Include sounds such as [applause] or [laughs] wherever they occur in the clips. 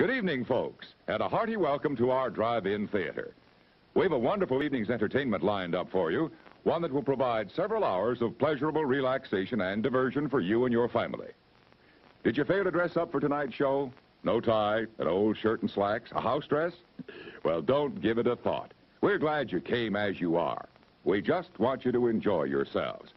Good evening, folks, and a hearty welcome to our drive-in theater. We have a wonderful evening's entertainment lined up for you, one that will provide several hours of pleasurable relaxation and diversion for you and your family. Did you fail to dress up for tonight's show? No tie, an old shirt and slacks, a house dress? Well, don't give it a thought. We're glad you came as you are. We just want you to enjoy yourselves.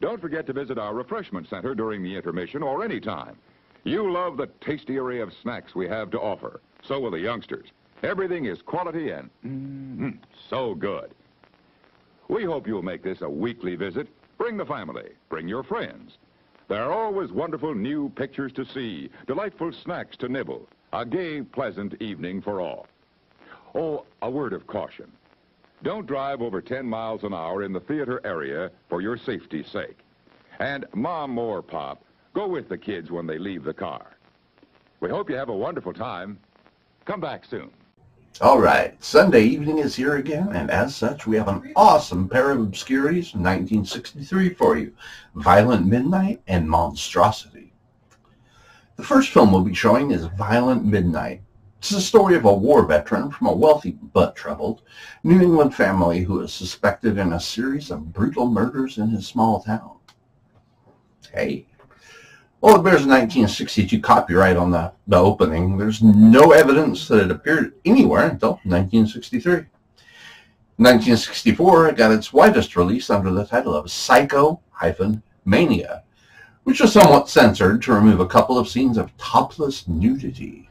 Don't forget to visit our refreshment center during the intermission or any time. You love the tasty array of snacks we have to offer. So will the youngsters. Everything is quality and mm, so good. We hope you'll make this a weekly visit. Bring the family. Bring your friends. There are always wonderful new pictures to see, delightful snacks to nibble, a gay, pleasant evening for all. Oh, a word of caution. Don't drive over 10 miles an hour in the theater area for your safety's sake. And Mom or Pop, go with the kids when they leave the car. We hope you have a wonderful time. Come back soon. All right, Sunday evening is here again, and as such, we have an awesome pair of obscurities from 1963 for you, Violent Midnight and Monstrosity. The first film we'll be showing is Violent Midnight. It's the story of a war veteran from a wealthy but troubled New England family who is suspected in a series of brutal murders in his small town. Hey, well, it bears a 1962 copyright on the, the opening. There's no evidence that it appeared anywhere until 1963. 1964, it got its widest release under the title of Psycho-Mania, which was somewhat censored to remove a couple of scenes of topless nudity.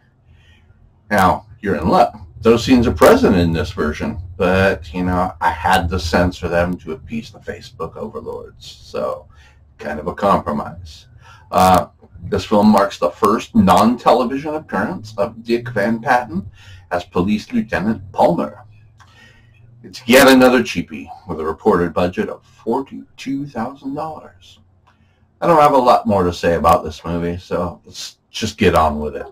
Now, you're in luck. Those scenes are present in this version, but, you know, I had to censor them to appease the Facebook overlords, so kind of a compromise. Uh, this film marks the first non-television appearance of Dick Van Patten as Police Lieutenant Palmer. It's yet another cheapie with a reported budget of $42,000. I don't have a lot more to say about this movie, so let's just get on with it.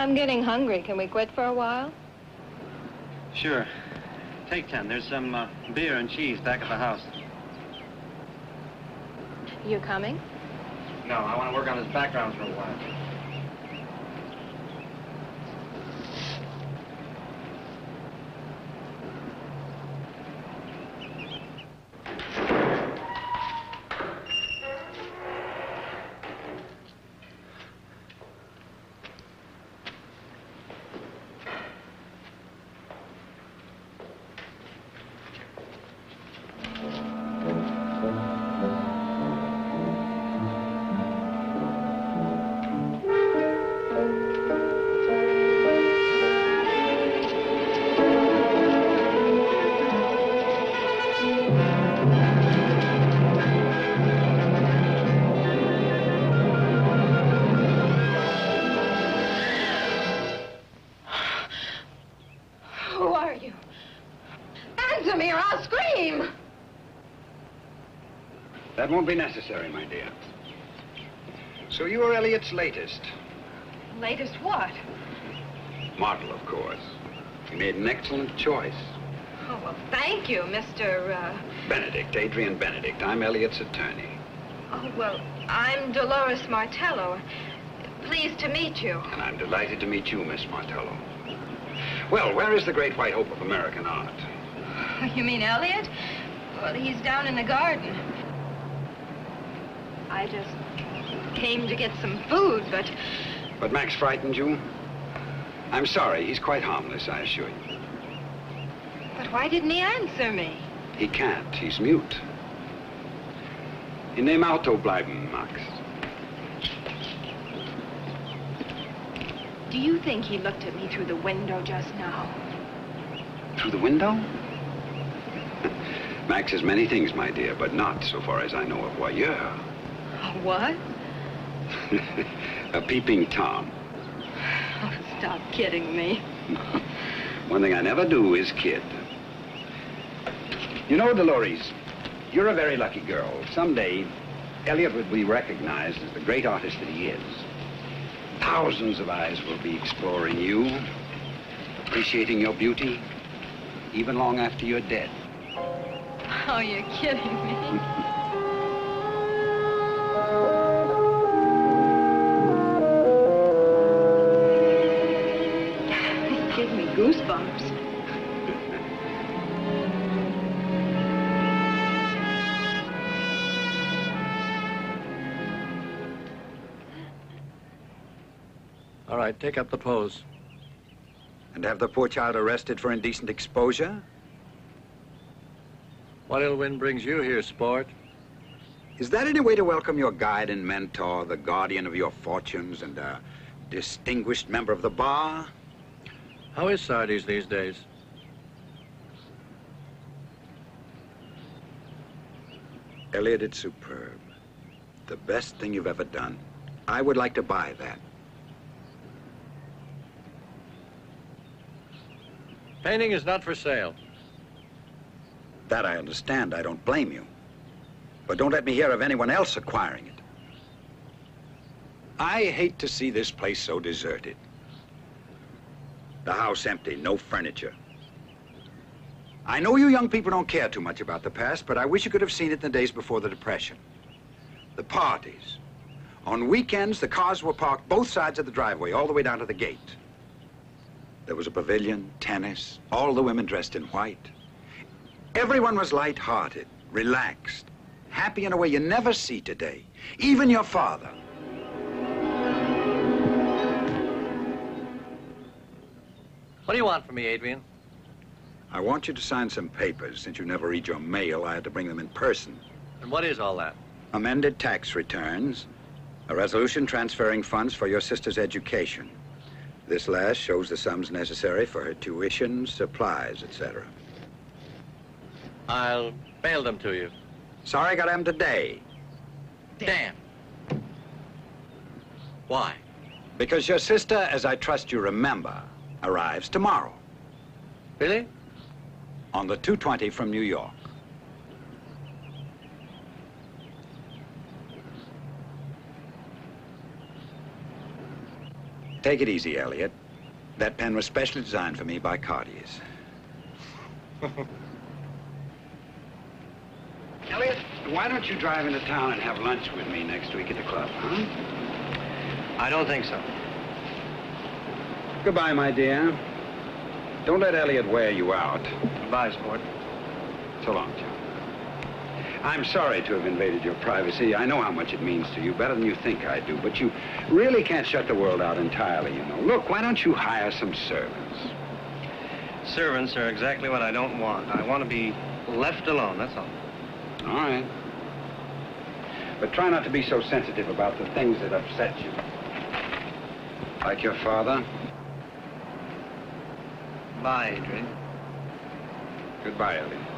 I'm getting hungry. Can we quit for a while? Sure. Take ten. There's some uh, beer and cheese back at the house. You coming? No, I want to work on his background for a while. That won't be necessary, my dear. So you are Elliot's latest. Latest what? Model, of course. You made an excellent choice. Oh, well, thank you, Mr. Uh... Benedict, Adrian Benedict. I'm Elliot's attorney. Oh, well, I'm Dolores Martello. Pleased to meet you. And I'm delighted to meet you, Miss Martello. Well, where is the great white hope of American art? [laughs] You mean Elliot? Well, he's down in the garden. I just came to get some food, but But Max frightened you? I'm sorry. He's quite harmless, I assure you. but why didn't he answer me? He can't. He's mute. In name Auto bleiben, Max. Do you think he looked at me through the window just now? Through the window? [laughs] Max is many things, my dear, but not, so far as I know, a voyeur. What? [laughs] a peeping Tom. Oh, stop kidding me. [laughs] One thing I never do is kid. You know, Dolores, you're a very lucky girl. Someday, Elliot will be recognized as the great artist that he is. Thousands of eyes will be exploring you, appreciating your beauty, even long after you're dead. Oh, you're kidding me. [laughs] take up the pose. And have the poor child arrested for indecent exposure? What ill wind brings you here, sport? Is that any way to welcome your guide and mentor, the guardian of your fortunes, and a distinguished member of the bar? How is Sardes these days? Elliot, it's superb. The best thing you've ever done. I would like to buy that. Painting is not for sale. That I understand. I don't blame you. But don't let me hear of anyone else acquiring it. I hate to see this place so deserted. The house empty, no furniture. I know you young people don't care too much about the past, but I wish you could have seen it in the days before the Depression. The parties. On weekends, the cars were parked both sides of the driveway, all the way down to the gate. There was a pavilion, tennis, all the women dressed in white. Everyone was light-hearted, relaxed, happy in a way you never see today. Even your father. What do you want from me, Adrian? I want you to sign some papers. Since you never read your mail, I had to bring them in person. And what is all that? Amended tax returns, a resolution transferring funds for your sister's education. This last shows the sums necessary for her tuition, supplies, etc. I'll mail them to you. Sorry I got them today, Damn. Why? because your sister, as I trust you remember, arrives tomorrow Really? on the 220 from New York. Take it easy, Elliot. That pen was specially designed for me by Cartier's. [laughs] Elliot, why don't you drive into town and have lunch with me next week at the club, huh? I don't think so. Goodbye, my dear. Don't let Elliot wear you out. Goodbye, sport. So long, John. I'm sorry to have invaded your privacy. I know how much it means to you, better than you think I do, but you really can't shut the world out entirely, you know. Look, why don't you hire some servants? Servants are exactly what I don't want. I want to be left alone, that's all. All right. But try not to be so sensitive about the things that upset you. Like your father. Bye, Adrian. Goodbye, Elliot.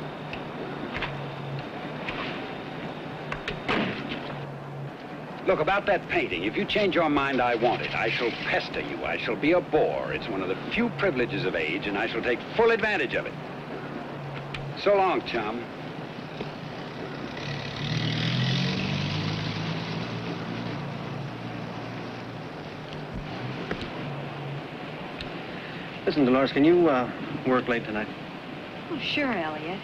Look, about that painting, if you change your mind, I want it. I shall pester you. I shall be a bore. It's one of the few privileges of age, and I shall take full advantage of it. So long, chum. Listen, Dolores, can you uh, work late tonight? Oh, sure, Elliot.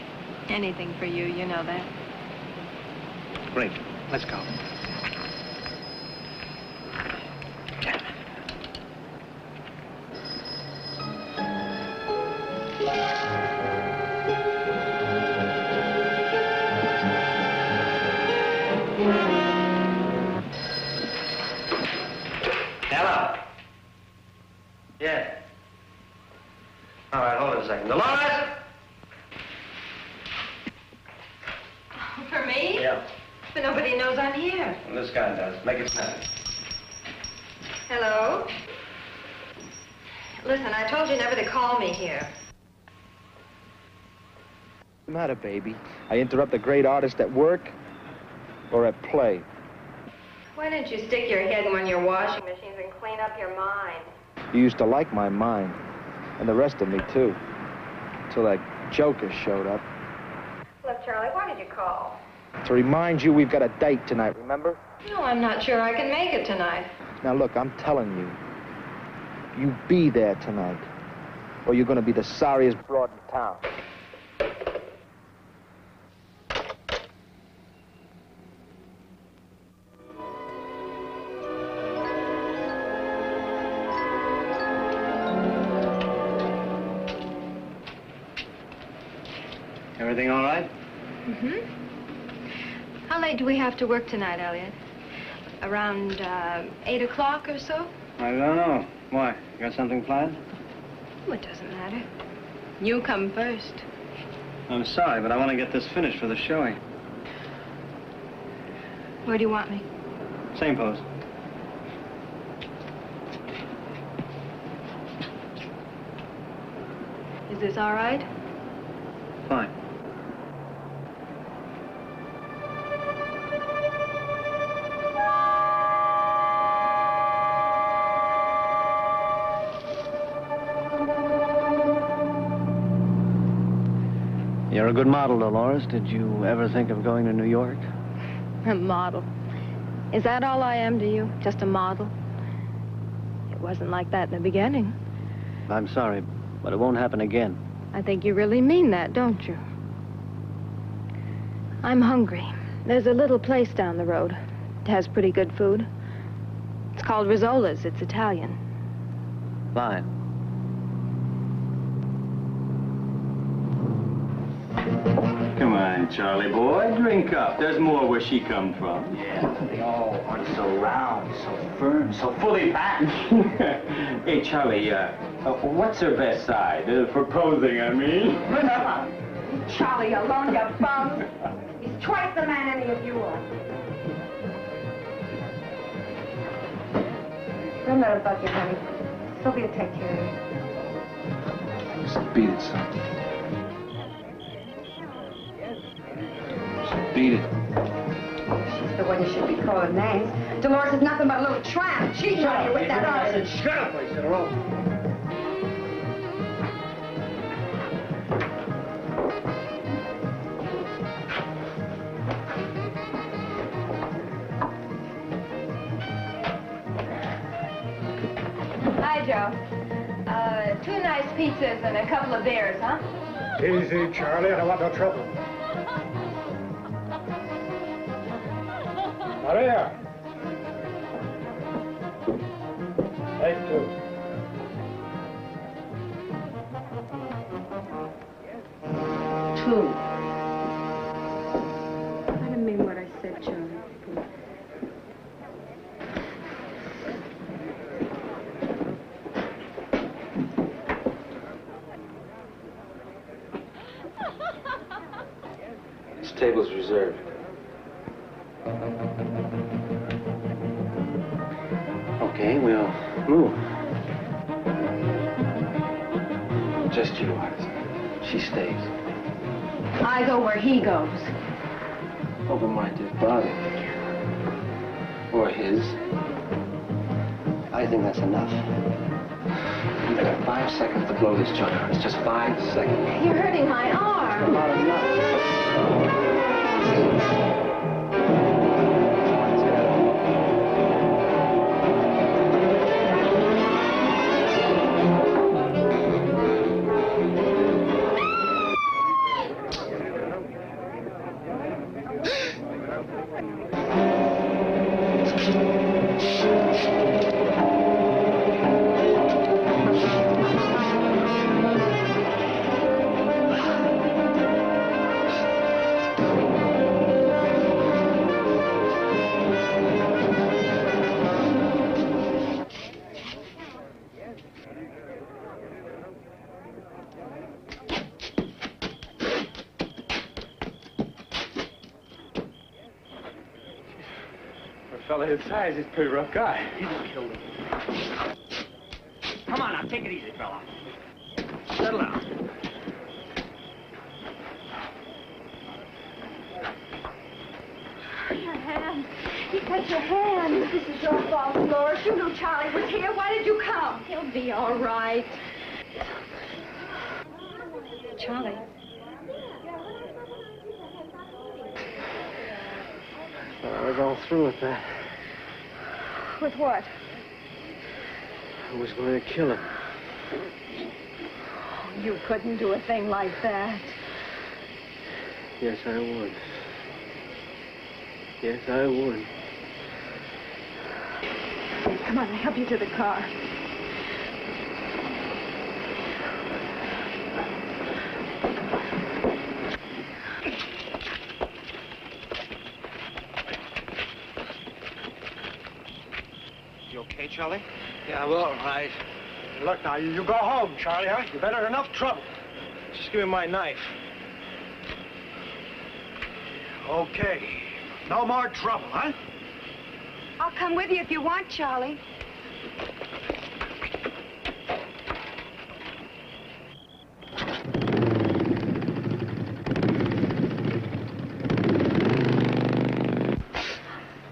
Anything for you, you know that. Great. Let's go. Hello. Never to call me here. What's the matter, baby? I interrupt a great artist at work or at play? Why don't you stick your head in one of your washing machines and clean up your mind? You used to like my mind, and the rest of me, too. Till that joker showed up. Look, Charlie, why did you call? To remind you we've got a date tonight, remember? No, I'm not sure I can make it tonight. Now, look, I'm telling you. You be there tonight, or you're gonna be the sorriest broad in town. Everything all right? Mm-hmm. How late do we have to work tonight, Elliot? Around, uh, 8 o'clock or so? I don't know. Why? You got something planned? It doesn't matter. You come first. I'm sorry, but I want to get this finished for the showing. Where do you want me? Same pose. Is this all right? Fine. You're a good model, Dolores. Did you ever think of going to New York? A model. Is that all I am to you? Just a model? It wasn't like that in the beginning. I'm sorry, but it won't happen again. I think you really mean that, don't you? I'm hungry. There's a little place down the road. It has pretty good food. It's called Rizzola's. It's Italian. Fine. On, Charlie boy, drink up. There's more where she come from. Yeah, they all aren't so round, so firm, so fully packed. [laughs] hey, Charlie, uh, uh, what's her best side? Uh, for posing, I mean. [laughs] Charlie alone, you bum. [laughs] He's twice the man any of you are. Don't let her bug you, honey. Sylvia, take care of you. Just beat it, son. Beat it. She's the one you should be calling names. Dolores is nothing but a little tramp. She's on you with that artist. Shut up, I said, or else. Hi, Joe. Uh, two nice pizzas and a couple of beers, huh? Easy, Charlie. I don't want no trouble. అరయ్యా. It's just five seconds. You're hurting my arm. For a his size, he's a pretty rough guy. He's killed him. Come on now, take it easy, fella. Settle down. Your hand. He cut your hand. This is your fault, Dolores. You knew Charlie was here. Why did you come? He'll be all right. Charlie. Well, we're going through with that. With what? I was going to kill him. Oh, You couldn't do a thing like that. Yes, I would. Yes, I would. Come on, I'll help you to the car. You okay, Charlie? Yeah, well, all right. Look, now, you, you go home, Charlie, huh? You've been in enough trouble. Just give me my knife. Okay. No more trouble, huh? I'll come with you if you want, Charlie.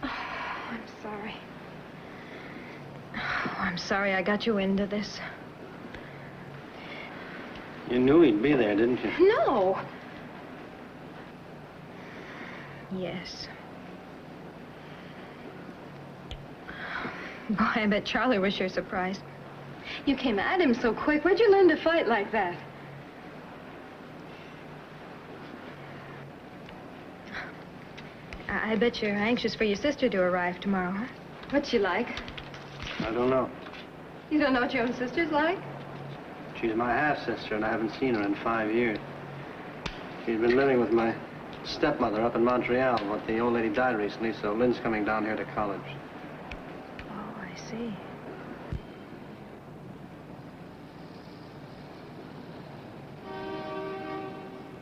I'm sorry. Oh, I'm sorry I got you into this. You knew he'd be there, didn't you? No. Yes. Boy, I bet Charlie was sure surprised. You came at him so quick. Where'd you learn to fight like that? I I bet you're anxious for your sister to arrive tomorrow, huh? What's she like? I don't know. You don't know what your own sister's like? She's my half-sister, and I haven't seen her in five years. She's been living with my stepmother up in Montreal, but the old lady died recently, so Lynn's coming down here to college. Oh, I see.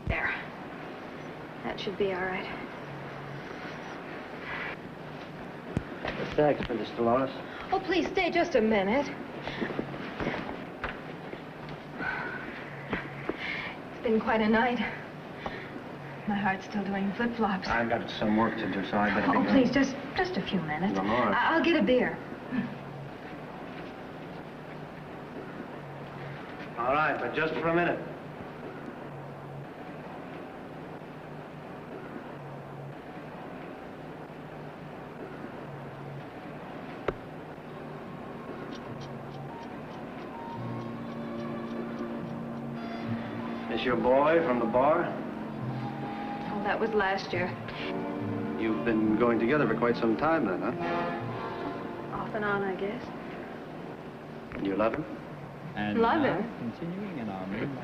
There. That should be all right. Thanks, Miss Dolores. Oh, please stay just a minute. It's been quite a night. My heart's still doing flip-flops. I've got some work to do, so I better Oh, be please, just just a few minutes. Right. I'll get a beer. All right, but just for a minute. This your boy from the bar? Oh, that was last year. You've been going together for quite some time then, huh? Off and on, I guess. And you love him? And Love him. Continuing in our main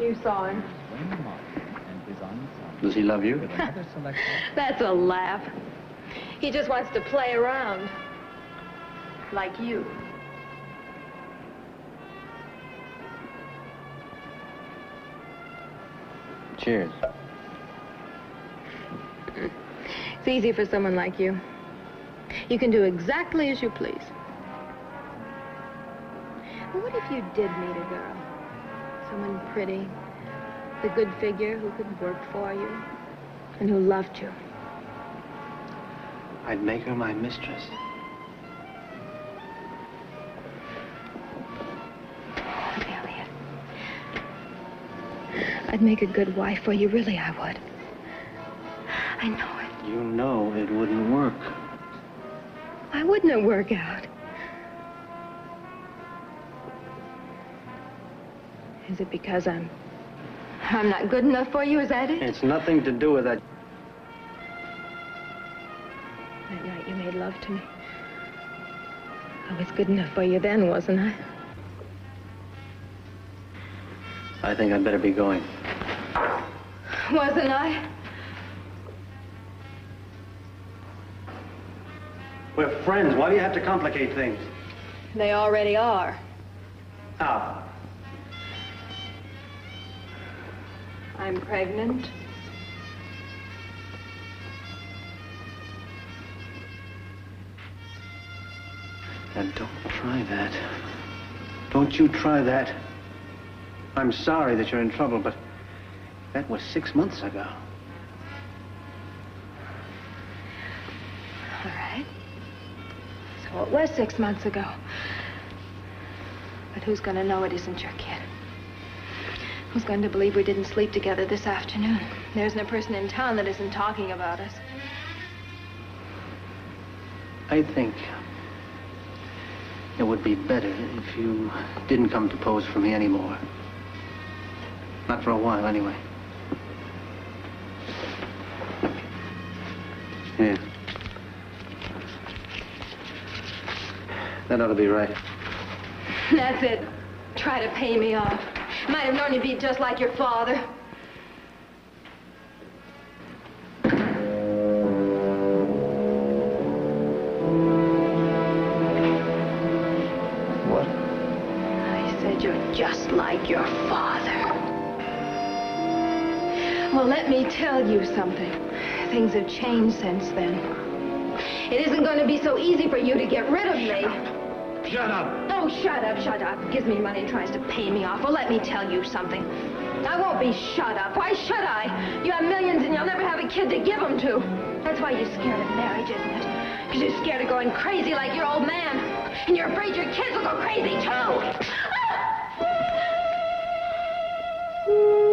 You saw him. Wayne Martin and his ensemble Does he love you? with another selection. [laughs] That's a laugh. He just wants to play around. Like you. Cheers. It's easy for someone like you. You can do exactly as you please. But what if you did meet a girl? Someone pretty, the good figure who could work for you, and who loved you. I'd make her my mistress. I'd make a good wife for you, really I would. I know it. You know it wouldn't work. Why wouldn't it work out? Is it because I'm... I'm not good enough for you, is that it? It's nothing to do with that. That night you made love to me. I was good enough for you then, wasn't I? I think I'd better be going. Wasn't I? We're friends. Why do you have to complicate things? They already are. How? I'm pregnant. And don't try that. Don't you try that. I'm sorry that you're in trouble, but that was six months ago. All right. So it was six months ago. But who's going to know it isn't your kid? Who's going to believe we didn't sleep together this afternoon? There isn't a person in town that isn't talking about us. I think it would be better if you didn't come to pose for me anymore. Not for a while, anyway. Yeah. That ought to be right. That's it. Try to pay me off. Might have known you'd be just like your father. Tell you something. Things have changed since then. It isn't going to be so easy for you to get rid of me. Shut up. Oh, shut up, shut up. Gives me money and tries to pay me off. Well, let me tell you something. I won't be shut up. Why should I? You have millions and you'll never have a kid to give them to. That's why you're scared of marriage, isn't it? Because you're scared of going crazy like your old man. And you're afraid your kids will go crazy, too. Ah!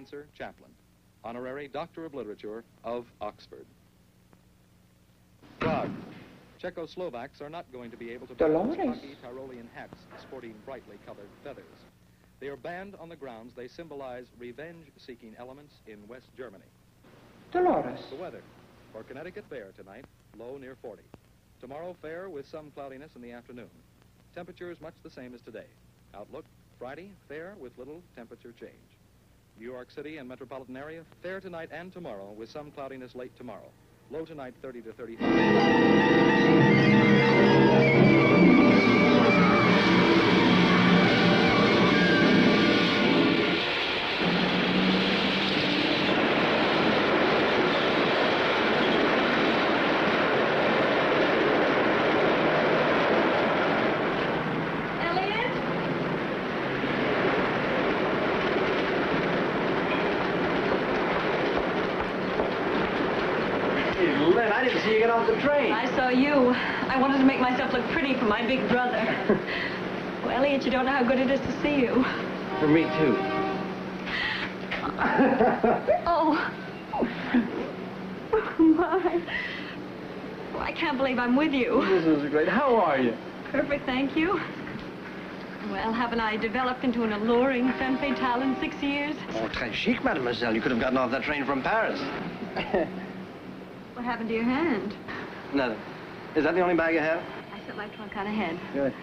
Spencer Chaplin, Honorary Doctor of Literature of Oxford. Prague. Czechoslovaks are not going to be able to Dolores. cocky Tyrolean hats sporting brightly colored feathers. They are banned on the grounds they symbolize revenge-seeking elements in West Germany. Dolores. The weather. For Connecticut fair tonight, low near 40. Tomorrow fair with some cloudiness in the afternoon. Temperatures much the same as today. Outlook, Friday, fair with little temperature change. New York City and metropolitan area, fair tonight and tomorrow with some cloudiness late tomorrow. Low tonight 30 to 35. Saw you. I wanted to make myself look pretty for my big brother. [laughs] well, Elliot, you don't know how good it is to see you. For me, too. [laughs] Oh. [laughs] My. Oh, I can't believe I'm with you. This is great. How are you? Perfect, thank you. Well, haven't I developed into an alluring femme fatale in six years? Oh, très chic, mademoiselle. You could have gotten off that train from Paris. What happened to your hand? Nothing. Is that the only bag you have? I set my trunk on ahead. Good.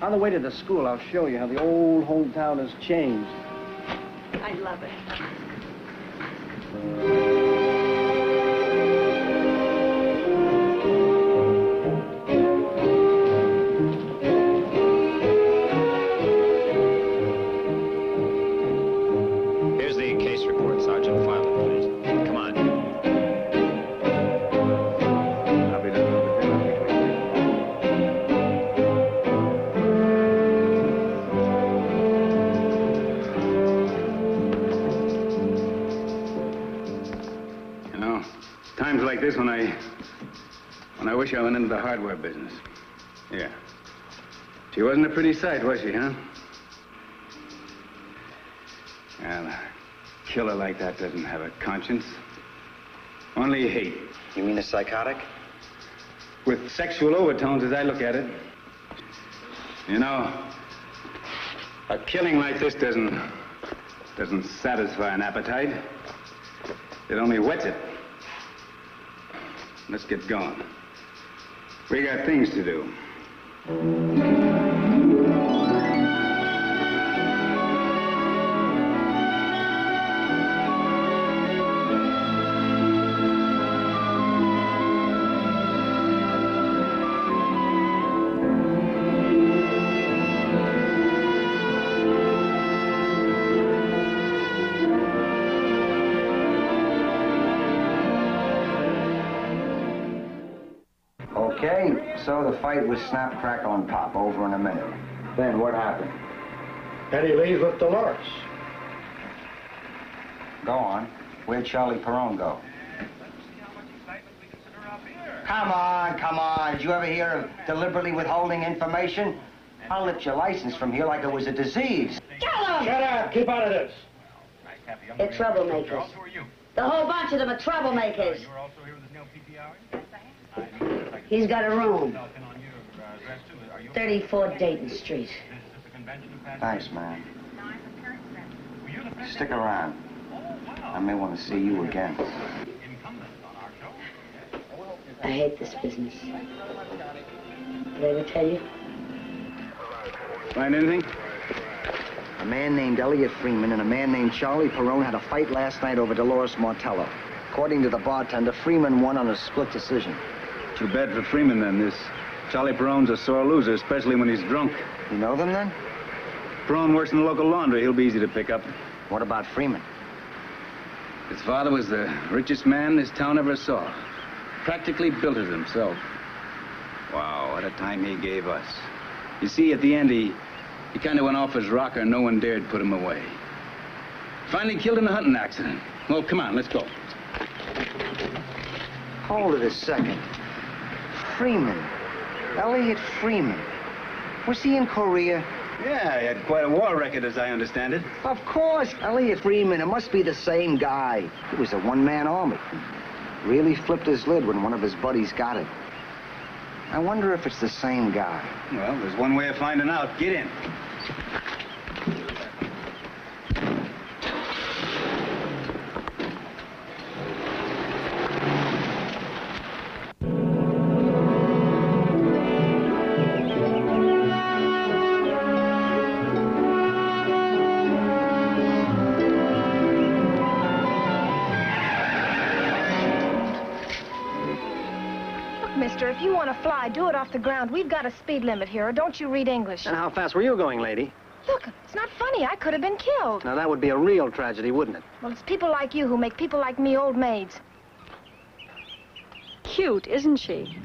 On the way to the school, I'll show you how the old hometown has changed. I love it. Wish I went into the hardware business. Yeah. She wasn't a pretty sight, was she, huh? Well, a killer like that doesn't have a conscience. Only hate. You mean a psychotic? With sexual overtones as I look at it. You know, a killing like this doesn't doesn't satisfy an appetite. It only whets it. Let's get going. We got things to do. The fight was snap, crackle, and pop over in a minute. Then what happened? Eddie leaves with Dolores. Go on. Where'd Charlie Perone go? Come on, come on. Did you ever hear of deliberately withholding information? I'll lift your license from here like it was a disease. Shut up! Keep out of this. They're troublemakers. The whole bunch of them are troublemakers. He's got a room. 34 Dayton Street. Thanks, man. Stick around. I may want to see you again. I hate this business. Did I ever tell you? Find anything? A man named Elliot Freeman and a man named Charlie Perone had a fight last night over Dolores Martello. According to the bartender, Freeman won on a split decision. Too bad for Freeman, then. This Charlie Perone's a sore loser, especially when he's drunk. You know them, then? Perone works in the local laundry. He'll be easy to pick up. What about Freeman? His father was the richest man this town ever saw. Practically built it himself. Wow, what a time he gave us. You see, at the end, he, he kind of went off his rocker and no one dared put him away. Finally killed in a hunting accident. Well, come on, let's go. Hold it a second. Freeman. Elliot Freeman. Was he in Korea? Yeah, he had quite a war record, as I understand it. Of course. Elliot Freeman. It must be the same guy. He was a one-man army. Really flipped his lid when one of his buddies got it. I wonder if it's the same guy. Well, there's one way of finding out. Get in. Off the ground. We've got a speed limit here, or don't you read English? And how fast were you going, lady? Look, it's not funny. I could have been killed. Now, that would be a real tragedy, wouldn't it? Well, it's people like you who make people like me old maids. Cute, isn't she?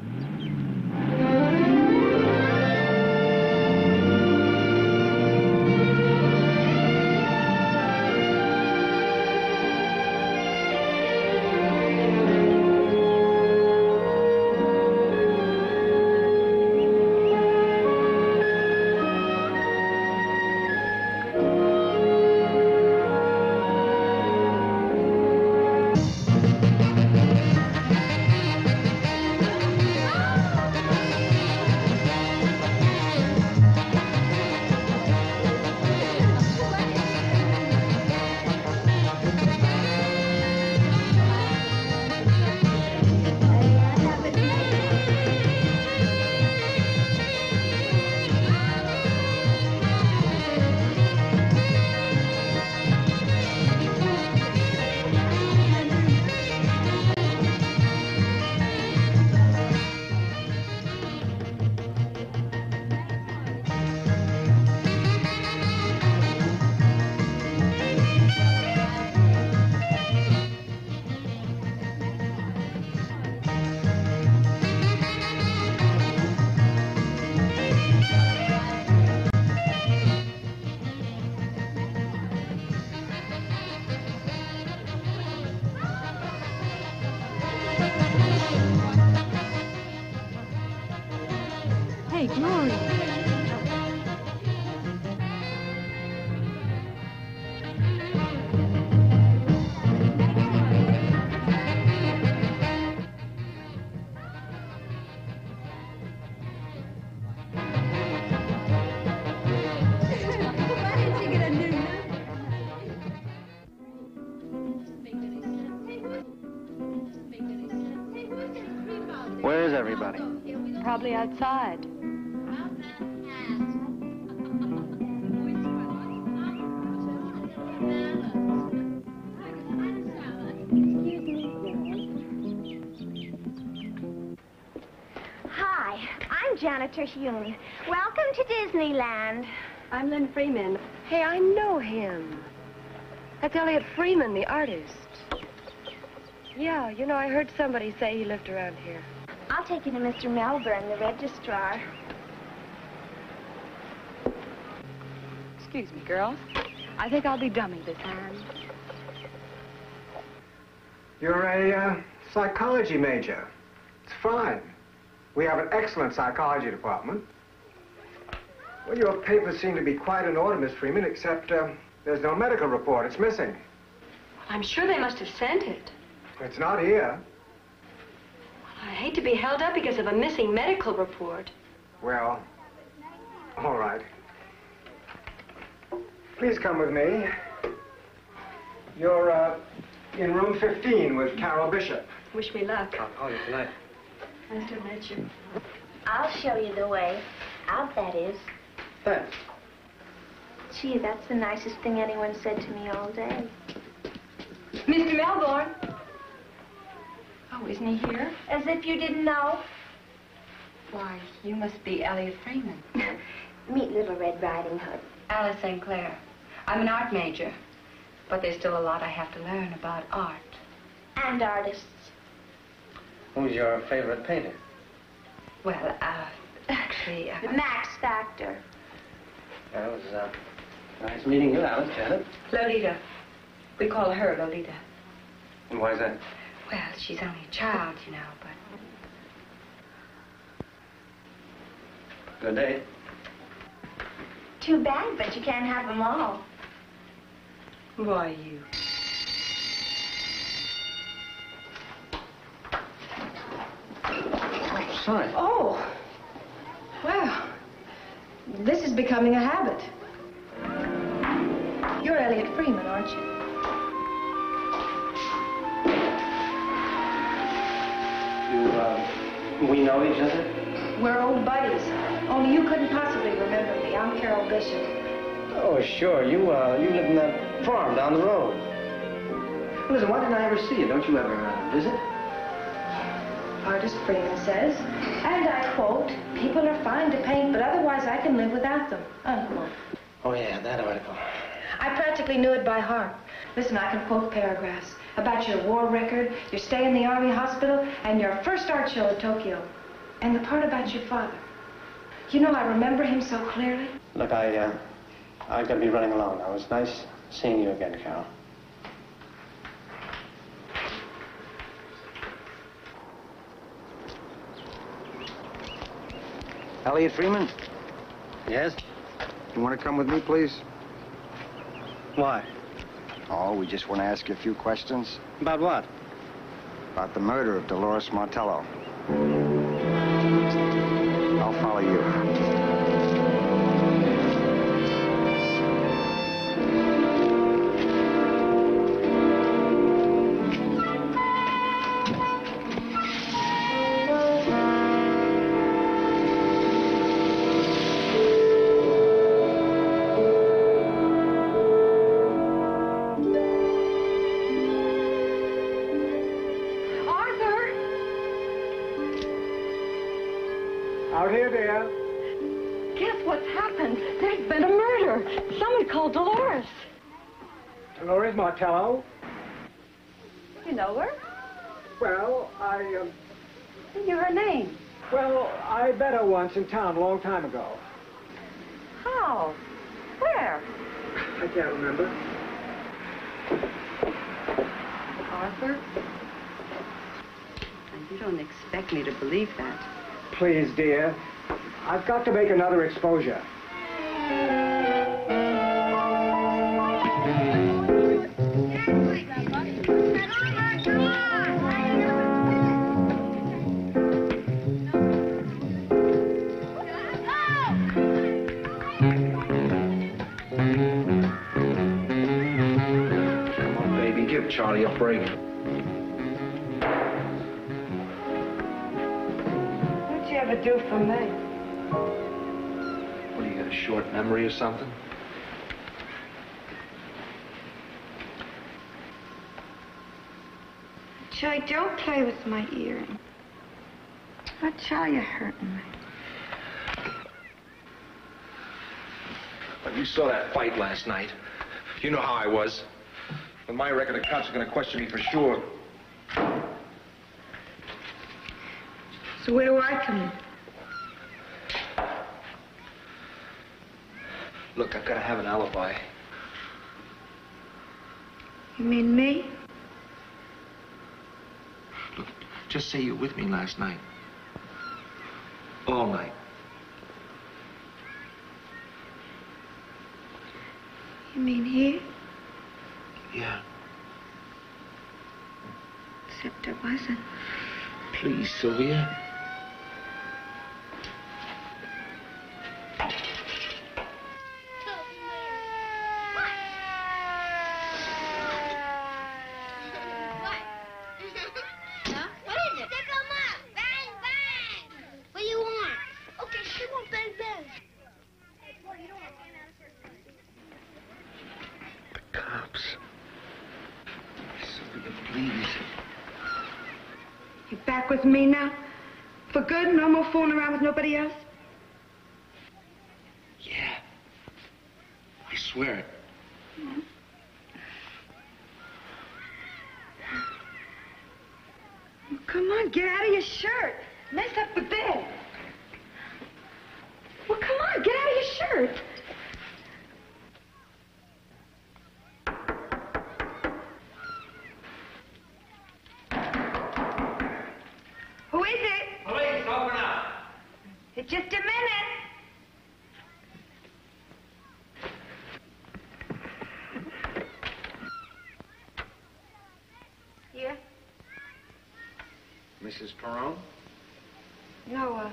Probably outside. Hi, I'm Janitor Hune. Welcome to Disneyland. I'm Lynn Freeman. Hey, I know him. That's Elliot Freeman, the artist. Yeah, you know, I heard somebody say he lived around here. I'll take you to Mr. Melbourne, the registrar. Excuse me, girls. I think I'll be dummy this time. You're a uh, psychology major. It's fine. We have an excellent psychology department. Well, your papers seem to be quite in order, Miss Freeman, except um, there's no medical report. It's missing. I'm sure they must have sent it. It's not here. I hate to be held up because of a missing medical report. Well, all right. Please come with me. You're uh, in room 15 with Carol Bishop. Wish me luck. I'll call you tonight. Nice to meet you. I'll show you the way. Out, that is. Thanks. Gee, that's the nicest thing anyone said to me all day. Mr. Melbourne. Oh, isn't he here? As if you didn't know. Why, you must be Elliot Freeman. [laughs] Meet Little Red Riding Hood. Alice St. Clair. I'm an art major, but there's still a lot I have to learn about art. And artists. Who's your favorite painter? Well, uh, actually, uh, Max Factor. Well, it was uh, nice meeting you, Alice, Janet. Lolita. We call her Lolita. And why is that? Well, she's only a child, you know, but Good day. Too bad, but you can't have them all. why you? Sorry. Oh. Well, this is becoming a habit. You're Elliot Freeman, aren't you? Uh, we know each other? We're old buddies. Only you couldn't possibly remember me. I'm Carol Bishop. Oh, sure. You, uh, you live in that farm down the road. Listen, why didn't I ever see you? Don't you ever uh, visit? artist Freeman says. And I quote, people are fine to paint, but otherwise I can live without them. Unquote. Oh, yeah, that article. I practically knew it by heart. Listen, I can quote paragraphs about your war record, your stay in the army hospital, and your first art show at Tokyo. And the part about your father. You know, I remember him so clearly. Look, I, uh, I've got to be running along now. It was nice seeing you again, Carol. Elliot Freeman, Yes? you want to come with me, please? Why? Oh, we just want to ask you a few questions. About what? About the murder of Dolores Martello. I'll follow you. Martello. You know her? Well, I, um, I knew her name. well, I met her once in town a long time ago. How? Where? I can't remember. Arthur? You don't expect me to believe that. Please, dear. I've got to make another exposure. Charlie a break. What'd you ever do for me? What, do you got a short memory or something? Charlie, don't play with my earring. Oh, Charlie, you're hurting me. But you saw that fight last night. You know how I was. With my record, the cops are going to question me for sure. So where do I come in? Look, I've got to have an alibi. You mean me? Look, just say you were with me last night. All night. You mean here? Yeah. Except I wasn't. Please, Sylvia. Huh? What is it? Pick 'em up. Bang, bang. What do you want? Okay, she won't bang, bang. Cops. Sylvia, please. You back with me now? For good? No more fooling nobody else? Yeah. I swear it. Well, come on, get out of your shirt. Mess up the bed. Well, come on, get out of your shirt. Who is it? Police, open up. Just a minute. Here? Mrs. Perone? No, uh,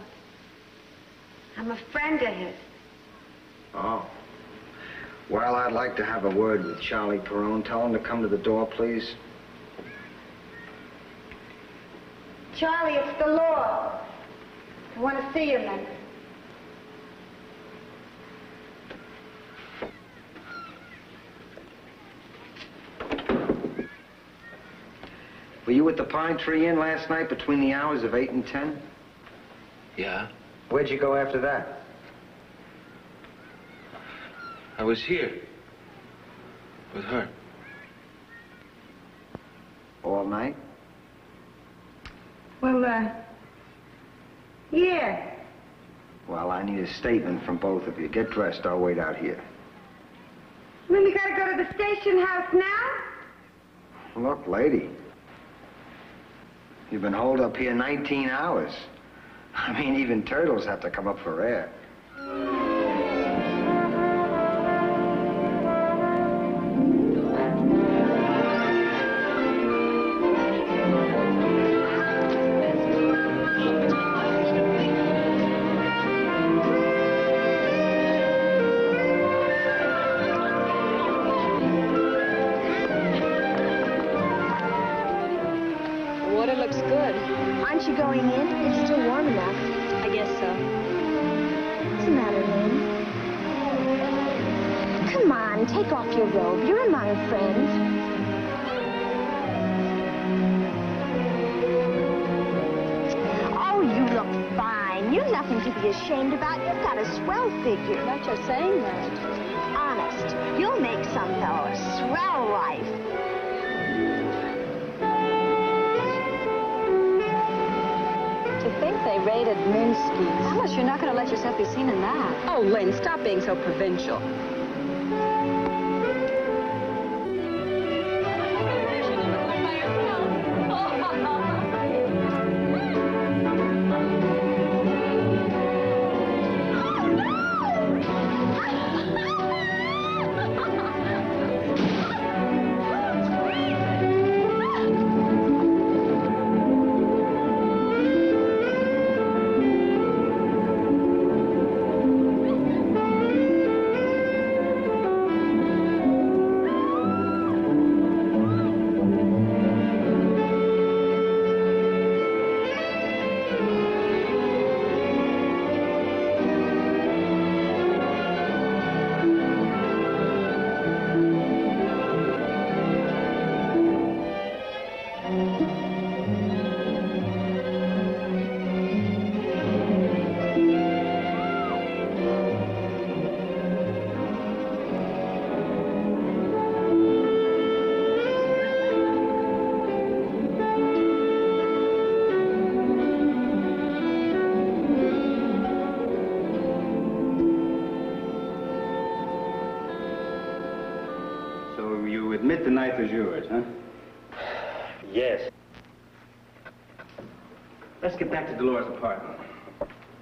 I'm a friend of his. Oh. Well, I'd like to have a word with Charlie Perone. Tell him to come to the door, please. Charlie, it's the law. I want to see you, man. Were you you at the Pine Tree Inn last night between the hours of 8 and 10? Yeah, Where'd you go after that? I was here. With her. All night? Well, uh, yeah. Well, I need a statement from both of you. Get dressed. I'll wait out here. Really gotta go to the station house now? Look, lady. You've been holed up here 19 hours. I mean, even turtles have to come up for air. Be ashamed about. You've got a swell figure. Not just saying that. Honest, you'll make some fellow a swell wife. To think they raided Minsky's. Alice, you're not going to let yourself be seen in that. Oh, Lynn, stop being so provincial. Apartment.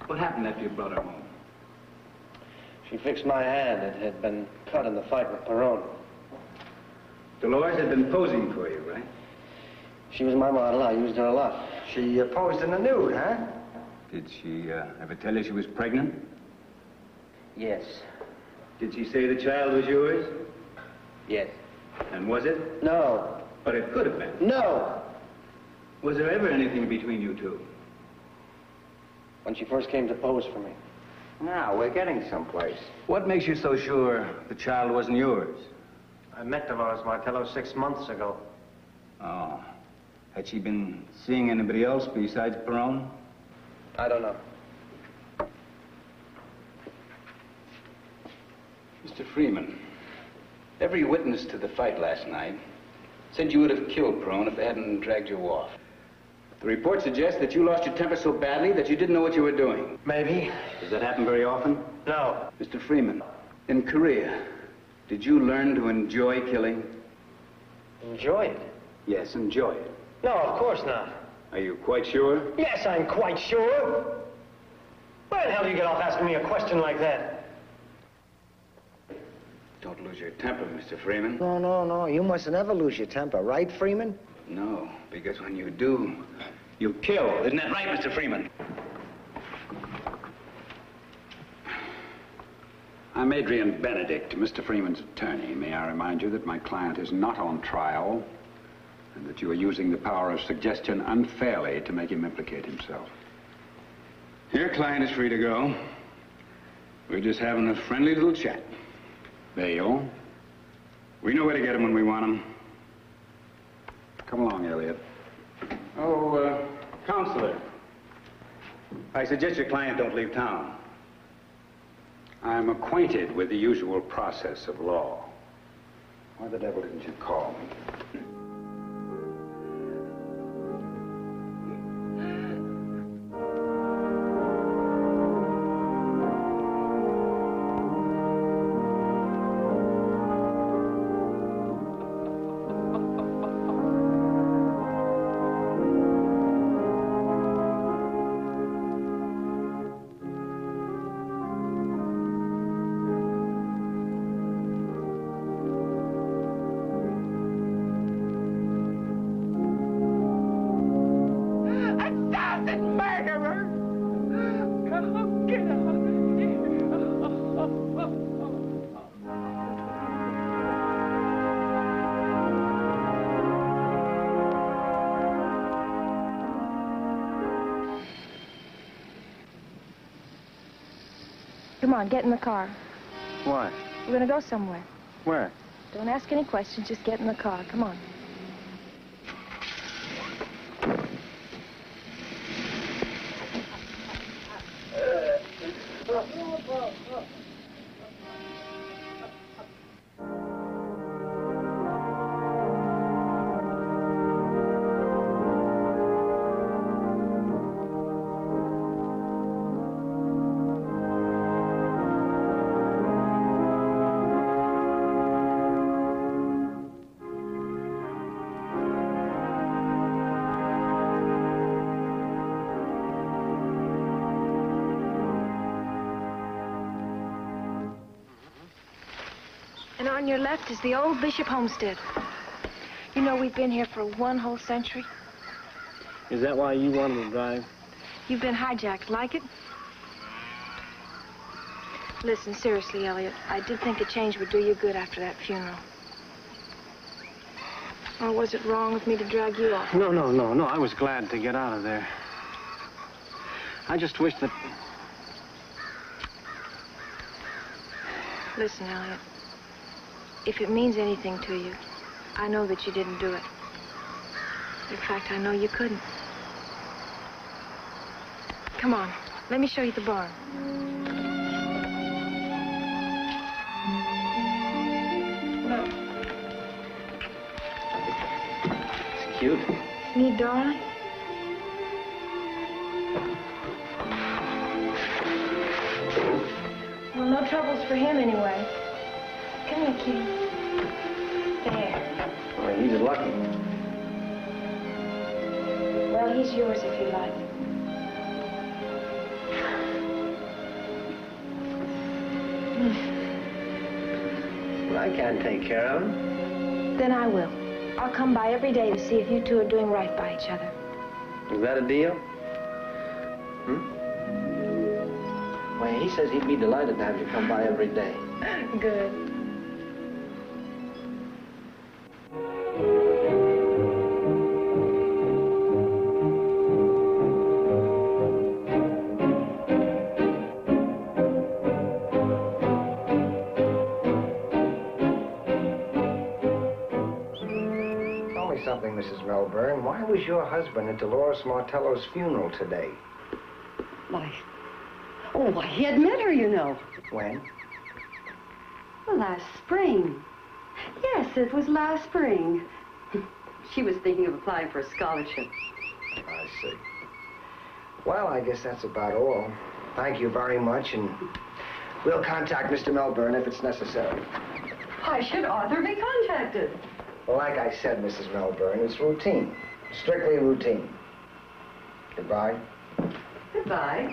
What happened after you brought her home? She fixed my hand. It had been cut in the fight with Perone. Dolores had been posing for you, right? She was my model. I used her a lot. She uh, posed in the nude, huh? Did she uh, ever tell you she was pregnant? Yes. Did she say the child was yours? Yes. And was it? No. But it could have been. No. Was there ever anything between you two? When she first came to pose for me. Now, we're getting someplace. What makes you so sure the child wasn't yours? I met Dolores Martello six months ago. Oh. Had she been seeing anybody else besides Perone? I don't know. Mr. Freeman, every witness to the fight last night said you would have killed Perone if they hadn't dragged you off. The report suggests that you lost your temper so badly that you didn't know what you were doing. Maybe. Does that happen very often? No. Mr. Freeman, in Korea, did you learn to enjoy killing? Enjoy it? Yes, enjoy it. No, of course not. Are you quite sure? Yes, I'm quite sure. Where the hell do you get off asking me a question like that? Don't lose your temper, Mr. Freeman. No, no, no. You must never lose your temper, right, Freeman? No, because when you do, you kill. Isn't that right, Mr. Freeman? I'm Adrian Benedict, Mr. Freeman's attorney. May I remind you that my client is not on trial and that you are using the power of suggestion unfairly to make him implicate himself. Your client is free to go. We're just having a friendly little chat. There you are. We know where to get him when we want him. Come along, Elliot. Oh, uh, counselor. I suggest your client don't leave town. I'm acquainted with the usual process of law. Why the devil didn't you call me? On, get in the car. Why? We're gonna go somewhere. Where? Don't ask any questions, just get in the car. Come on. On your left is the old Bishop homestead. You know we've been here for one whole century. Is that why you wanted to drive? You've been hijacked. Like it? Listen, seriously, Elliot. I did think a change would do you good after that funeral. Or was it wrong of me to drag you off? No, no, no, no. I was glad to get out of there. I just wish that. Listen, Elliot. If it means anything to you, I know that you didn't do it. In fact, I know you couldn't. Come on. Let me show you the barn. It's cute. Me, darling? Well, no troubles for him anyway. Come here, Kitty. He's lucky. Well, he's yours if you like. Well, I can't take care of him. Then I will. I'll come by every day to see if you two are doing right by each other. Is that a deal? Hmm? Well, he says he'd be delighted to have you come by every day. [laughs] Good. Was your husband at Dolores Martello's funeral today? Why? Oh, why, he had met her, you know. When? Well, last spring. Yes, it was last spring. [laughs] She was thinking of applying for a scholarship. I see. Well, I guess that's about all. Thank you very much, and we'll contact Mr. Melbourne if it's necessary. Why should Arthur be contacted? Well, like I said, Mrs. Melbourne, it's routine. Strictly routine. Goodbye. Goodbye.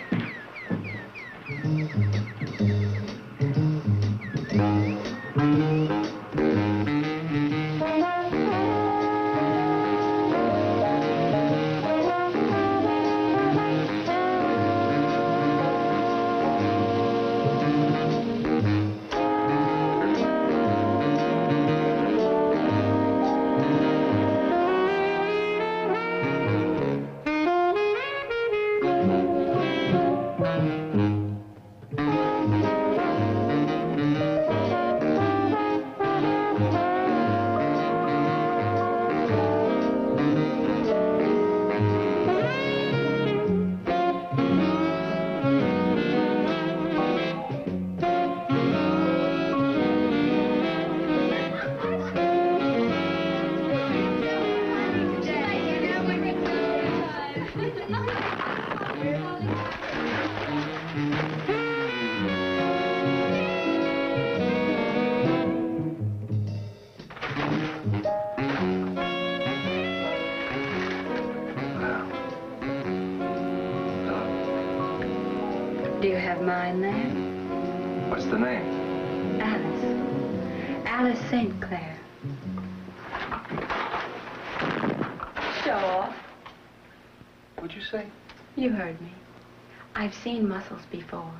Seen muscles before.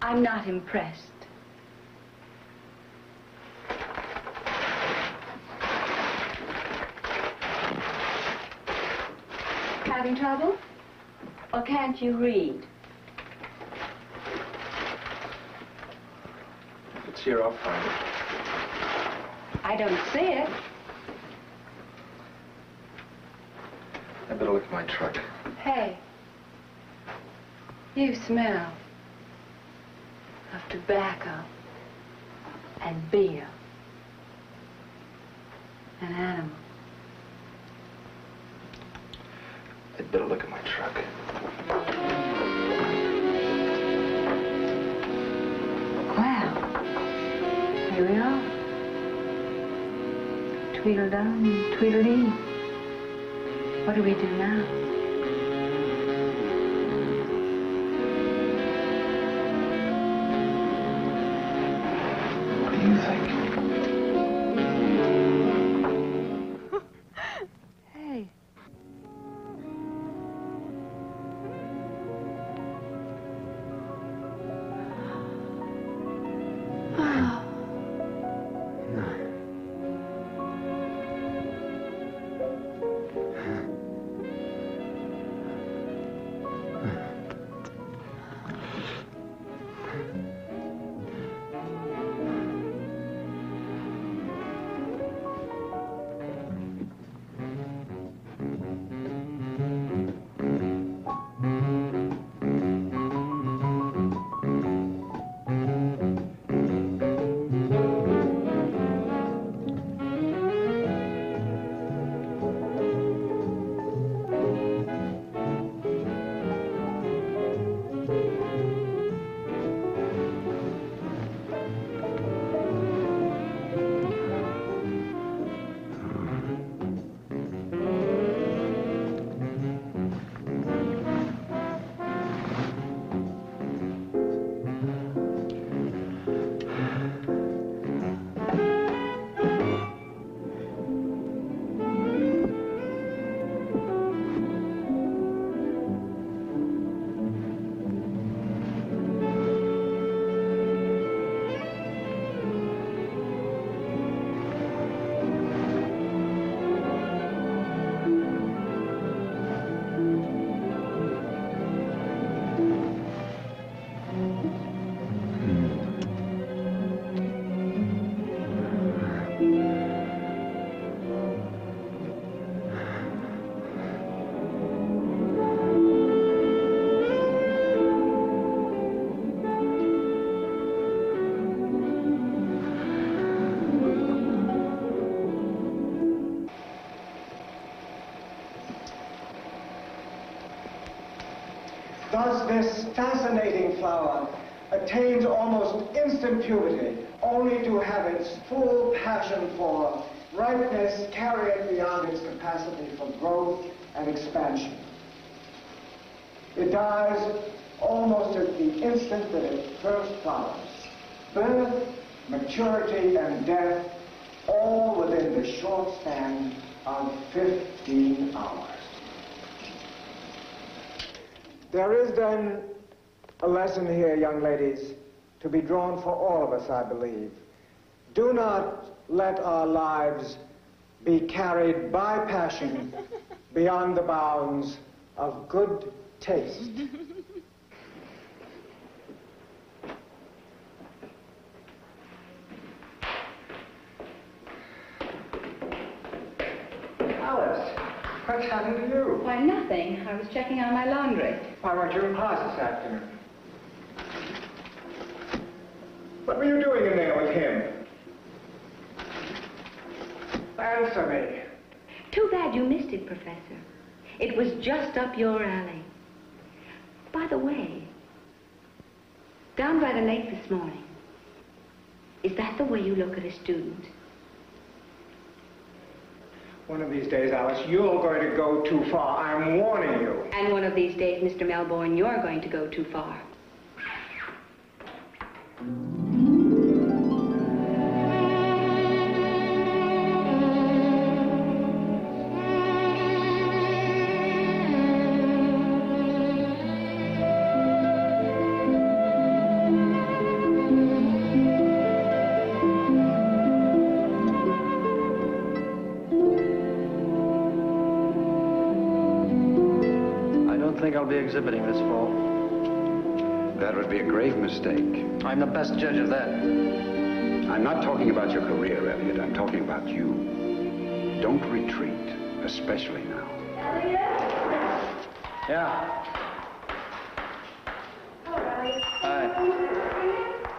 I'm not impressed. Having trouble? Or can't you read? It's here, I'll find it. I don't see it. I better look at my truck. Hey. You smell of tobacco and beer. An animal. I'd better look at my truck. Well, here we are. Tweedledum, Tweedledee. What do we do now? Thus, this fascinating flower attains almost instant puberty, only to have its full passion for ripeness carried beyond its capacity for growth and expansion. It dies almost at the instant that it first flowers. Birth, maturity, and death, all within the short span of 15 hours. There is then a lesson here, young ladies, to be drawn for all of us, I believe. Do not let our lives be carried by passion [laughs] beyond the bounds of good taste. Alice, what's happened to you? Why, nothing. I was checking on my laundry. Why weren't you in class this afternoon? What were you doing in there with him? Answer me. Too bad you missed it, Professor. It was just up your alley. By the way, down by the lake this morning, is that the way you look at a student? One of these days, Alice, you're going to go too far. I'm warning you. And one of these days, Mr. Melbourne, you're going to go too far. Mistake. I'm the best judge of that. I'm not talking about your career, Elliot. I'm talking about you. Don't retreat, especially now. Elliot? Yeah. Hi.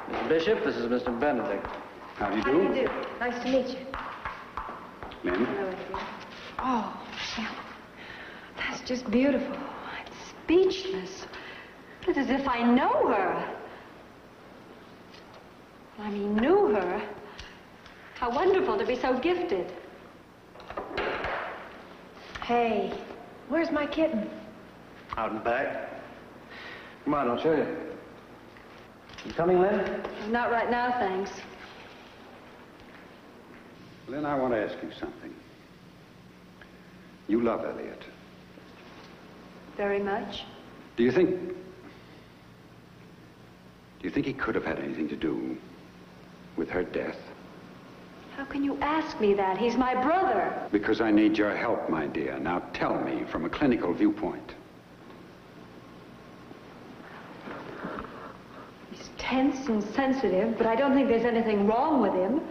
Mr. Bishop, this is Mr. Benedict. How do you do? How do you do? Nice to meet you. Lynn? Oh, Sam, that's just beautiful. I'm speechless. It's as if I know her. I mean, knew her. How wonderful to be so gifted. Hey, where's my kitten? Out and back. Come on, I'll show you. You coming, Lynn? Not right now, thanks. Lynn, I want to ask you something. You love Elliot. Very much. Do you think... Do you think he could have had anything to do with her death? How can you ask me that? He's my brother. Because I need your help, my dear. Now tell me from a clinical viewpoint. He's tense and sensitive, but I don't think there's anything wrong with him.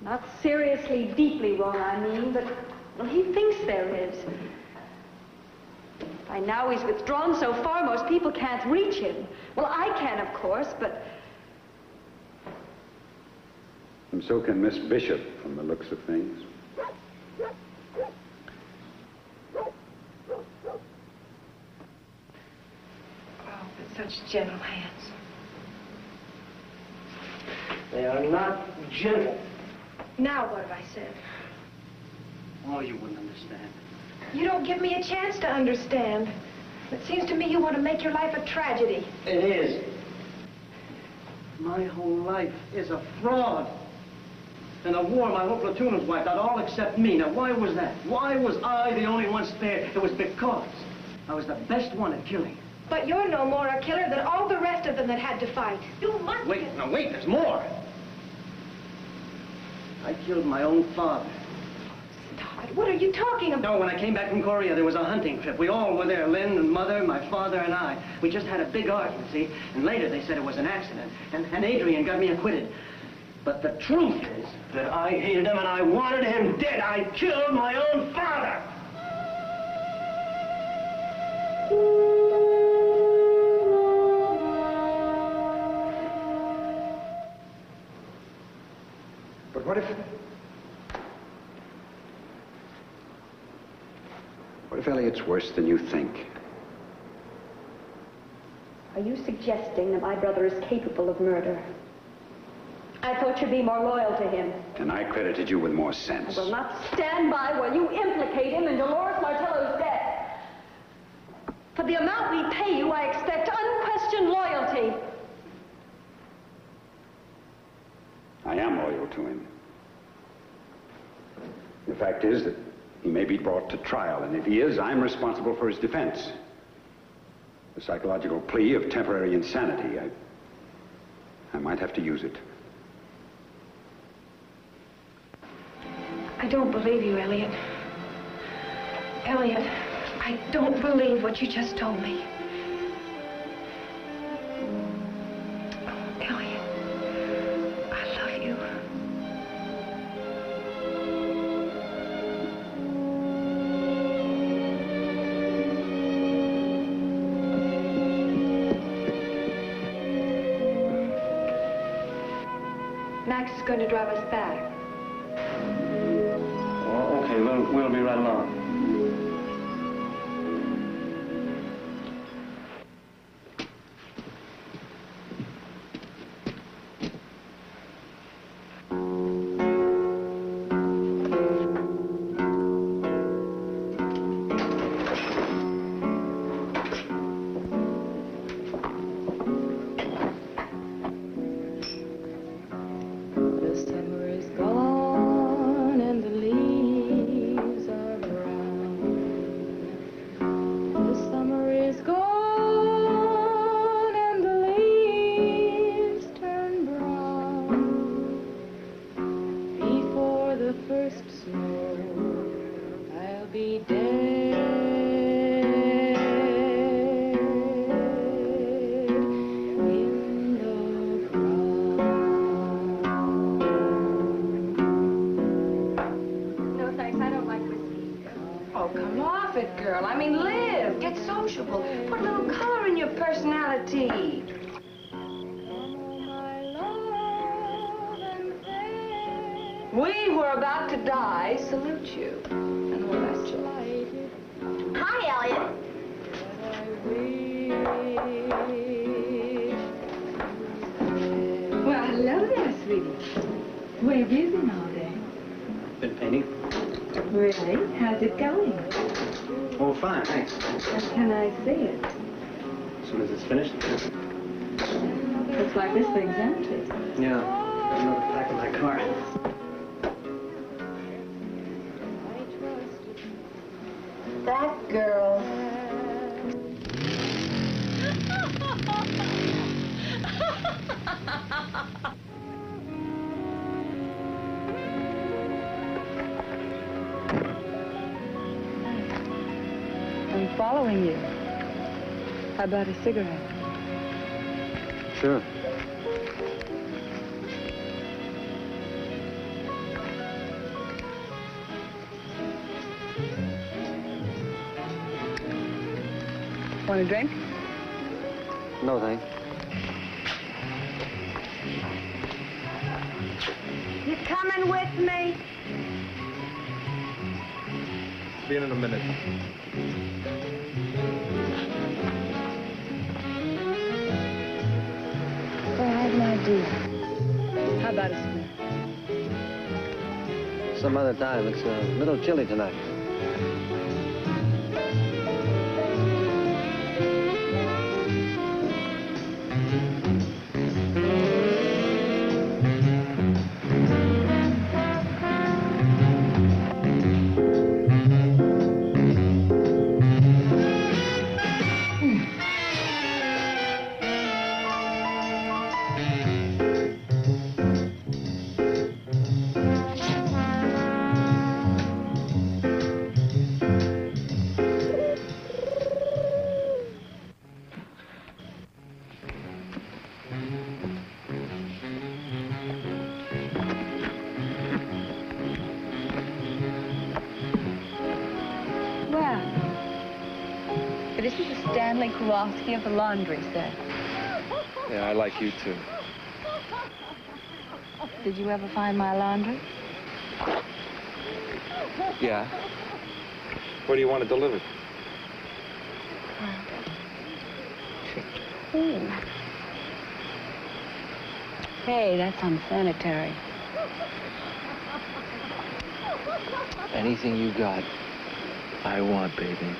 Not seriously, deeply wrong, I mean, but well, he thinks there is. By now he's withdrawn so far, most people can't reach him. Well, I can, of course, but And so can Miss Bishop, from the looks of things. Oh, with such gentle hands. They are not gentle. Now what have I said? Oh, you wouldn't understand. You don't give me a chance to understand. It seems to me you want to make your life a tragedy. It is. My whole life is a fraud. In the war, my whole platoon was wiped out, all except me. Now, why was that? Why was I the only one spared? It was because I was the best one at killing. But you're no more a killer than all the rest of them that had to fight. You must Wait, now wait, there's more. I killed my own father. Todd, what are you talking about? No, when I came back from Korea, there was a hunting trip. We all were there, Lynn and Mother, my father and I. We just had a big argument, see? And later they said it was an accident. And, and Adrian got me acquitted. But the truth is that I hated him and I wanted him dead. I killed my own father. But what if... What if Elliot's worse than you think? are you suggesting that my brother is capable of murder? I thought you'd be more loyal to him. And I credited you with more sense. I will not stand by while you implicate him in Dolores Martello's death. For the amount we pay you, I expect unquestioned loyalty. I am loyal to him. The fact is that he may be brought to trial, and if he is, I'm responsible for his defense. The psychological plea of temporary insanity, I, I might have to use it. I don't believe you, Elliot. Elliot, I don't believe what you just told me. Elliot, I love you. Max is going to drive us back. About a cigarette? Sure. Want a drink? No, thanks. You coming with me? Be in in a minute. An idea. How about a smoke? Some other time. It's a little chilly tonight. Kowalski of the laundry set? Yeah, I like you too. Did you ever find my laundry? Yeah. Where do you want it delivered? Ooh. Hey, that's unsanitary. Anything you got, I want, baby.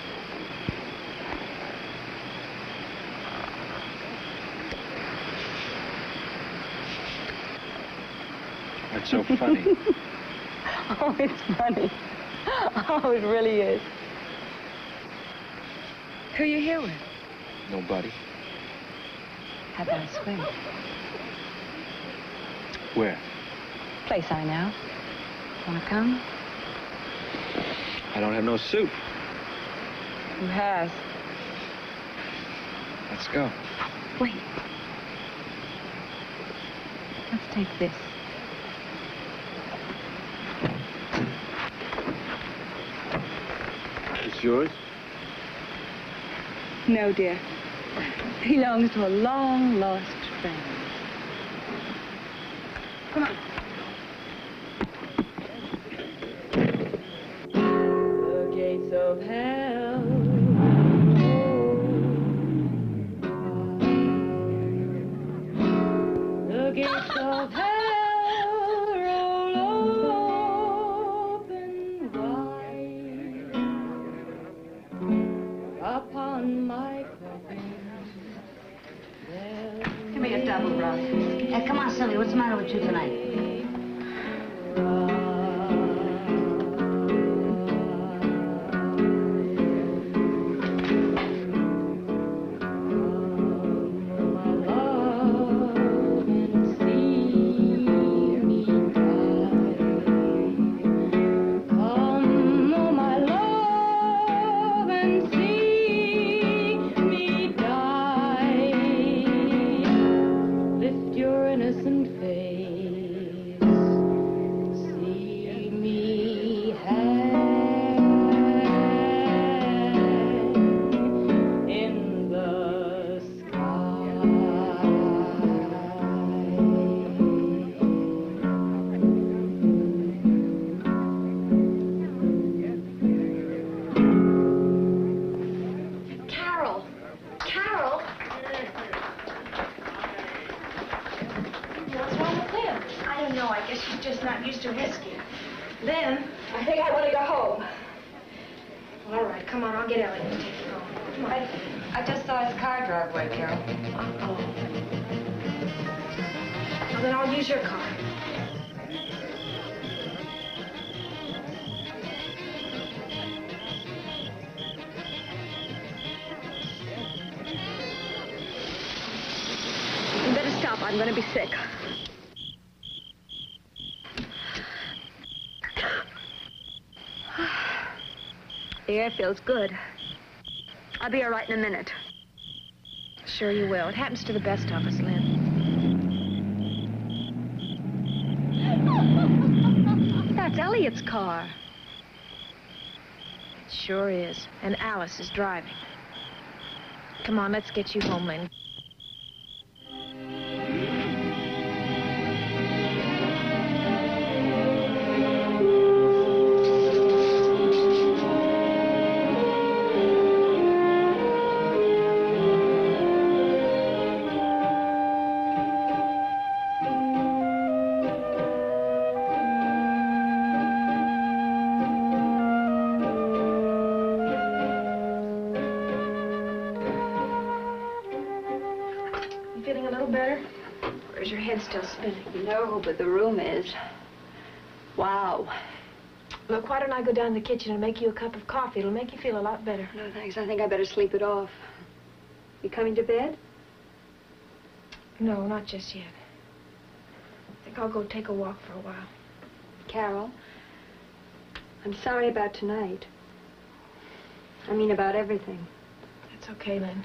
What's so funny? [laughs] oh, it's funny. Oh, it really is. Who you here with? Nobody. How about a swim? Where? Place I know. Wanna come? I don't have no suit. Who has? Let's go. Wait. Let's take this. Yours? No, dear. He belongs to a long lost friend. Air feels good. I'll be all right in a minute. Sure you will. It happens to the best of us, Lynn. That's Elliot's car. It sure is. And Alice is driving. Come on, let's get you home, Lynn. Better? Or is your head still spinning? No, but the room is. Wow. Look, why don't I go down to the kitchen and make you a cup of coffee? It'll make you feel a lot better. No, thanks. I think I better sleep it off. You coming to bed? No, not just yet. I think I'll go take a walk for a while. Carol, I'm sorry about tonight. I mean about everything. That's okay, Lynn.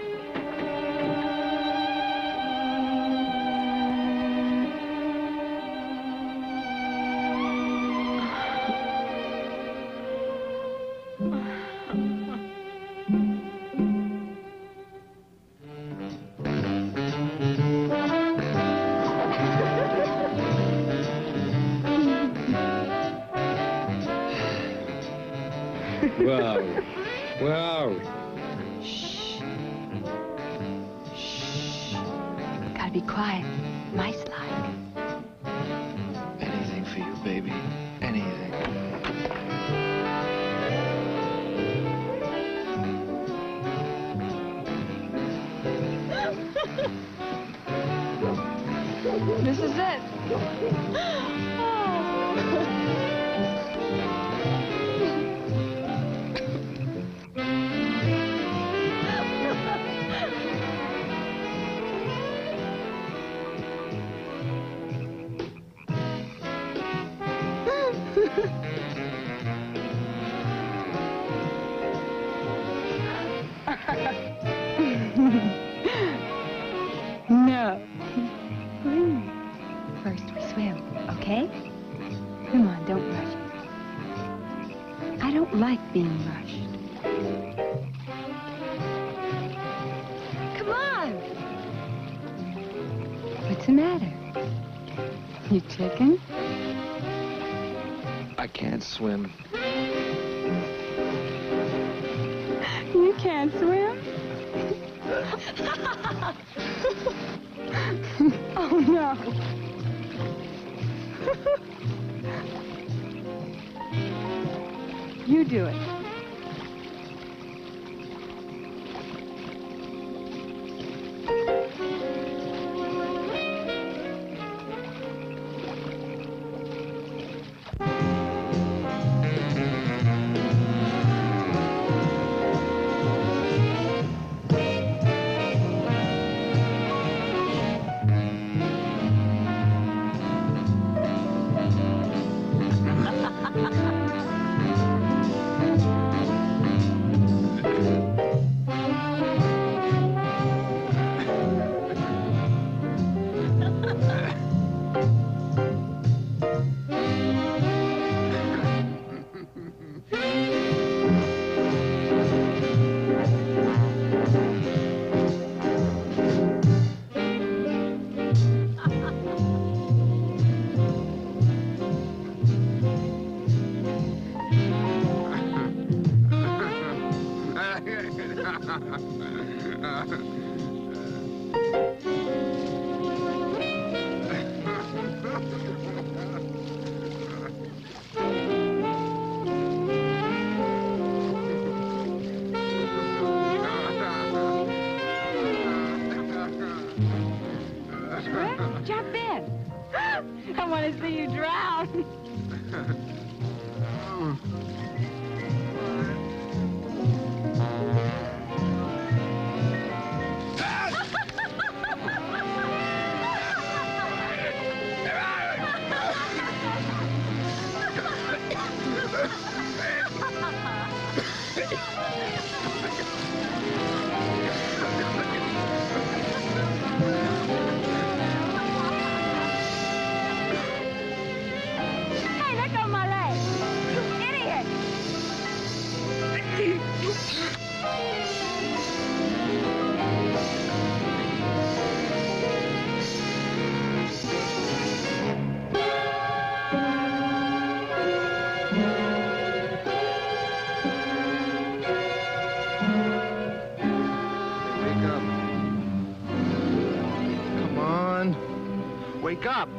Wake up.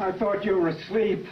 I thought you were asleep.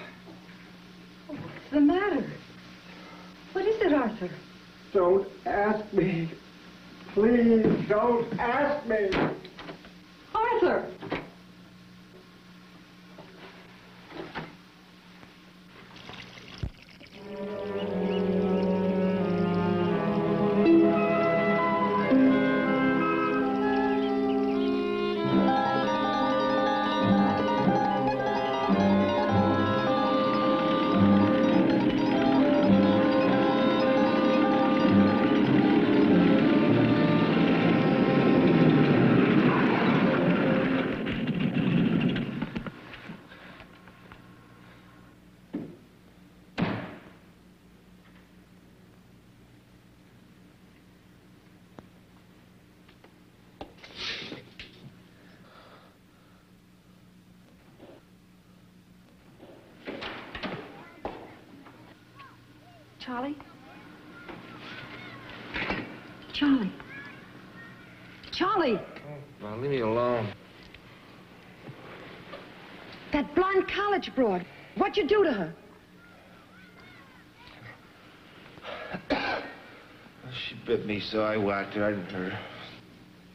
Charlie? Charlie? Charlie! Now, leave me alone. That blonde college broad. What'd you do to her? [coughs] She bit me, so I whacked her. I didn't hurt her.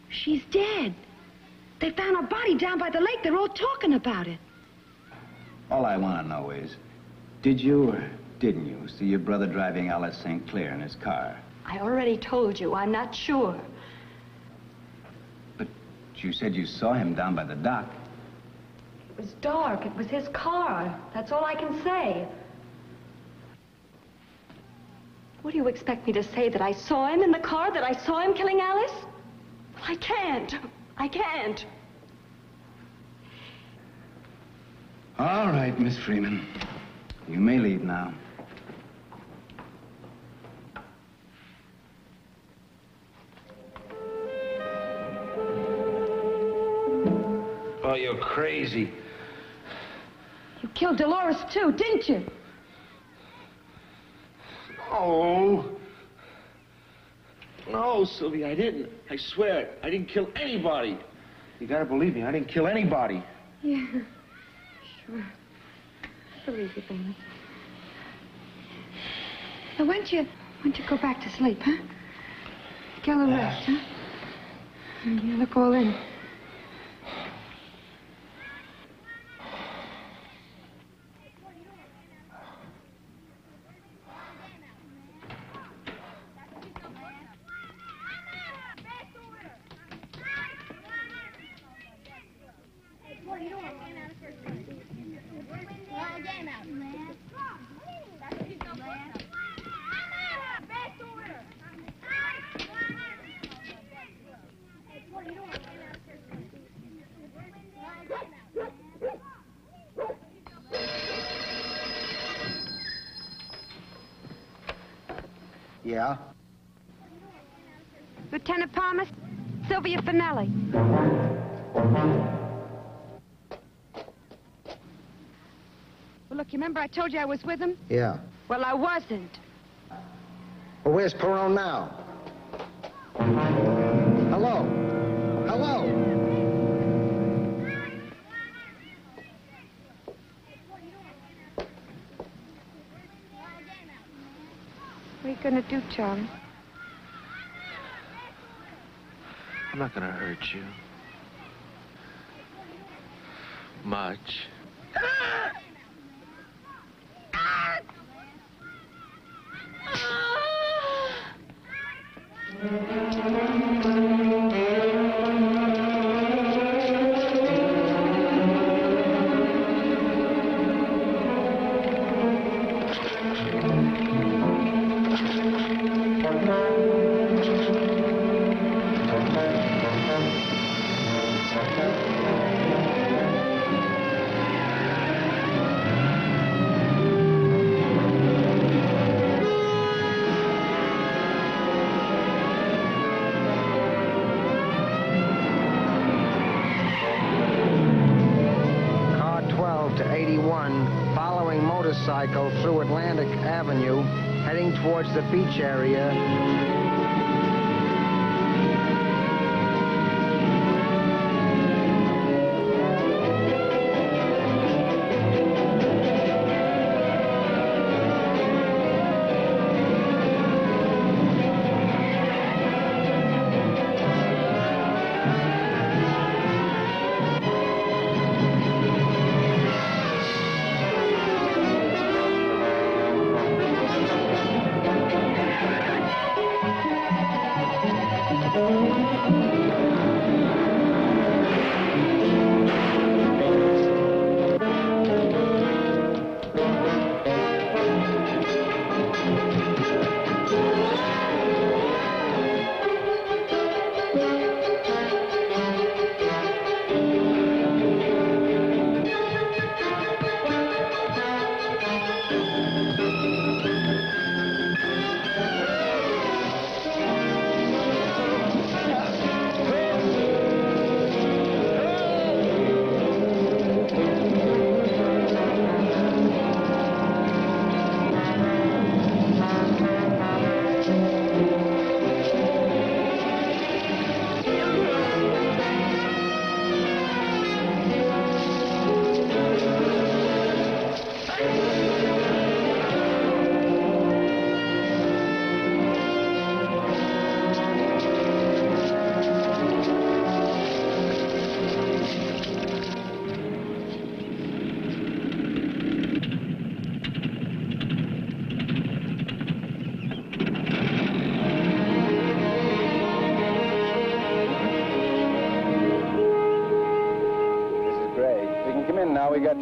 She's dead. They found her body down by the lake. They're all talking about it. All I want to know is, did you or didn't you see your brother driving Alice St. Clair in his car? I already told you, I'm not sure. But you said you saw him down by the dock. It was dark. It was his car. That's all I can say. What do you expect me to say? That I saw him in the car? That I saw him killing Alice? Well, I can't. I can't. All right, Miss Freeman. You may leave now. Oh, you're crazy. You killed Dolores, too, didn't you? No. No, Sylvia, I didn't. I swear, I didn't kill anybody. You gotta believe me, I didn't kill anybody. Yeah, sure. I believe you, Benny. Now, why don't you, why don't you go back to sleep, huh? Get a rest, huh? You look all in. Finelli. Well, look, you remember I told you I was with him? Yeah. Well, I wasn't. Well, where's Perone now? Hello? Hello? What are you gonna do, Charlie? Not gonna hurt you. Much.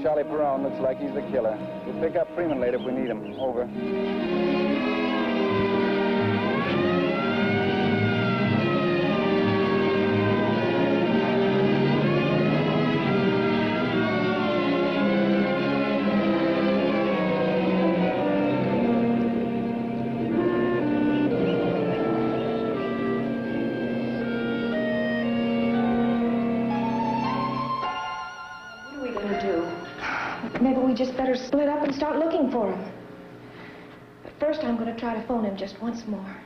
Charlie Perone Looks like he's the killer. We'll pick up Freeman later if we need him. Over. For him. But first, I'm going to try to phone him just once more.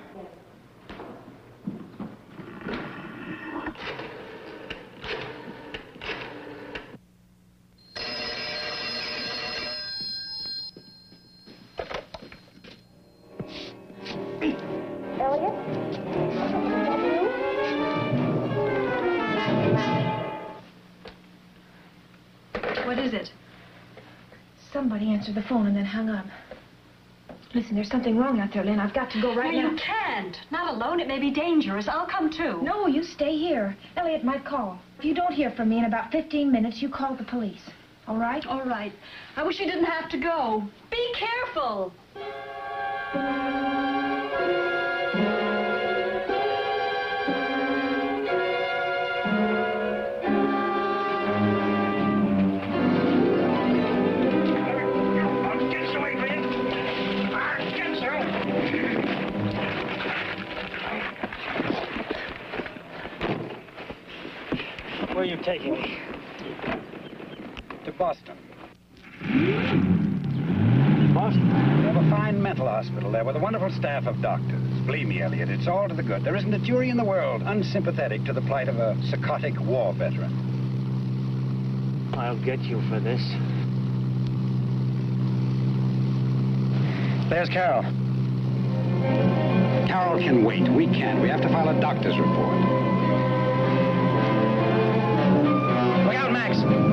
Answered the phone and then hung up. Listen, there's something wrong out there, Lynn. I've got to go right no, now. you can't. Not alone. It may be dangerous. I'll come too. No, you stay here. Elliot might call. If you don't hear from me in about 15 minutes, you call the police. All right? All right. I wish you didn't have to go. Be careful. Taking me? To Boston. Boston? We have a fine mental hospital there with a wonderful staff of doctors. Believe me, Elliot, it's all to the good. There isn't a jury in the world unsympathetic to the plight of a psychotic war veteran. I'll get you for this. There's Carol. Carol can wait. We can't. We have to file a doctor's report. Look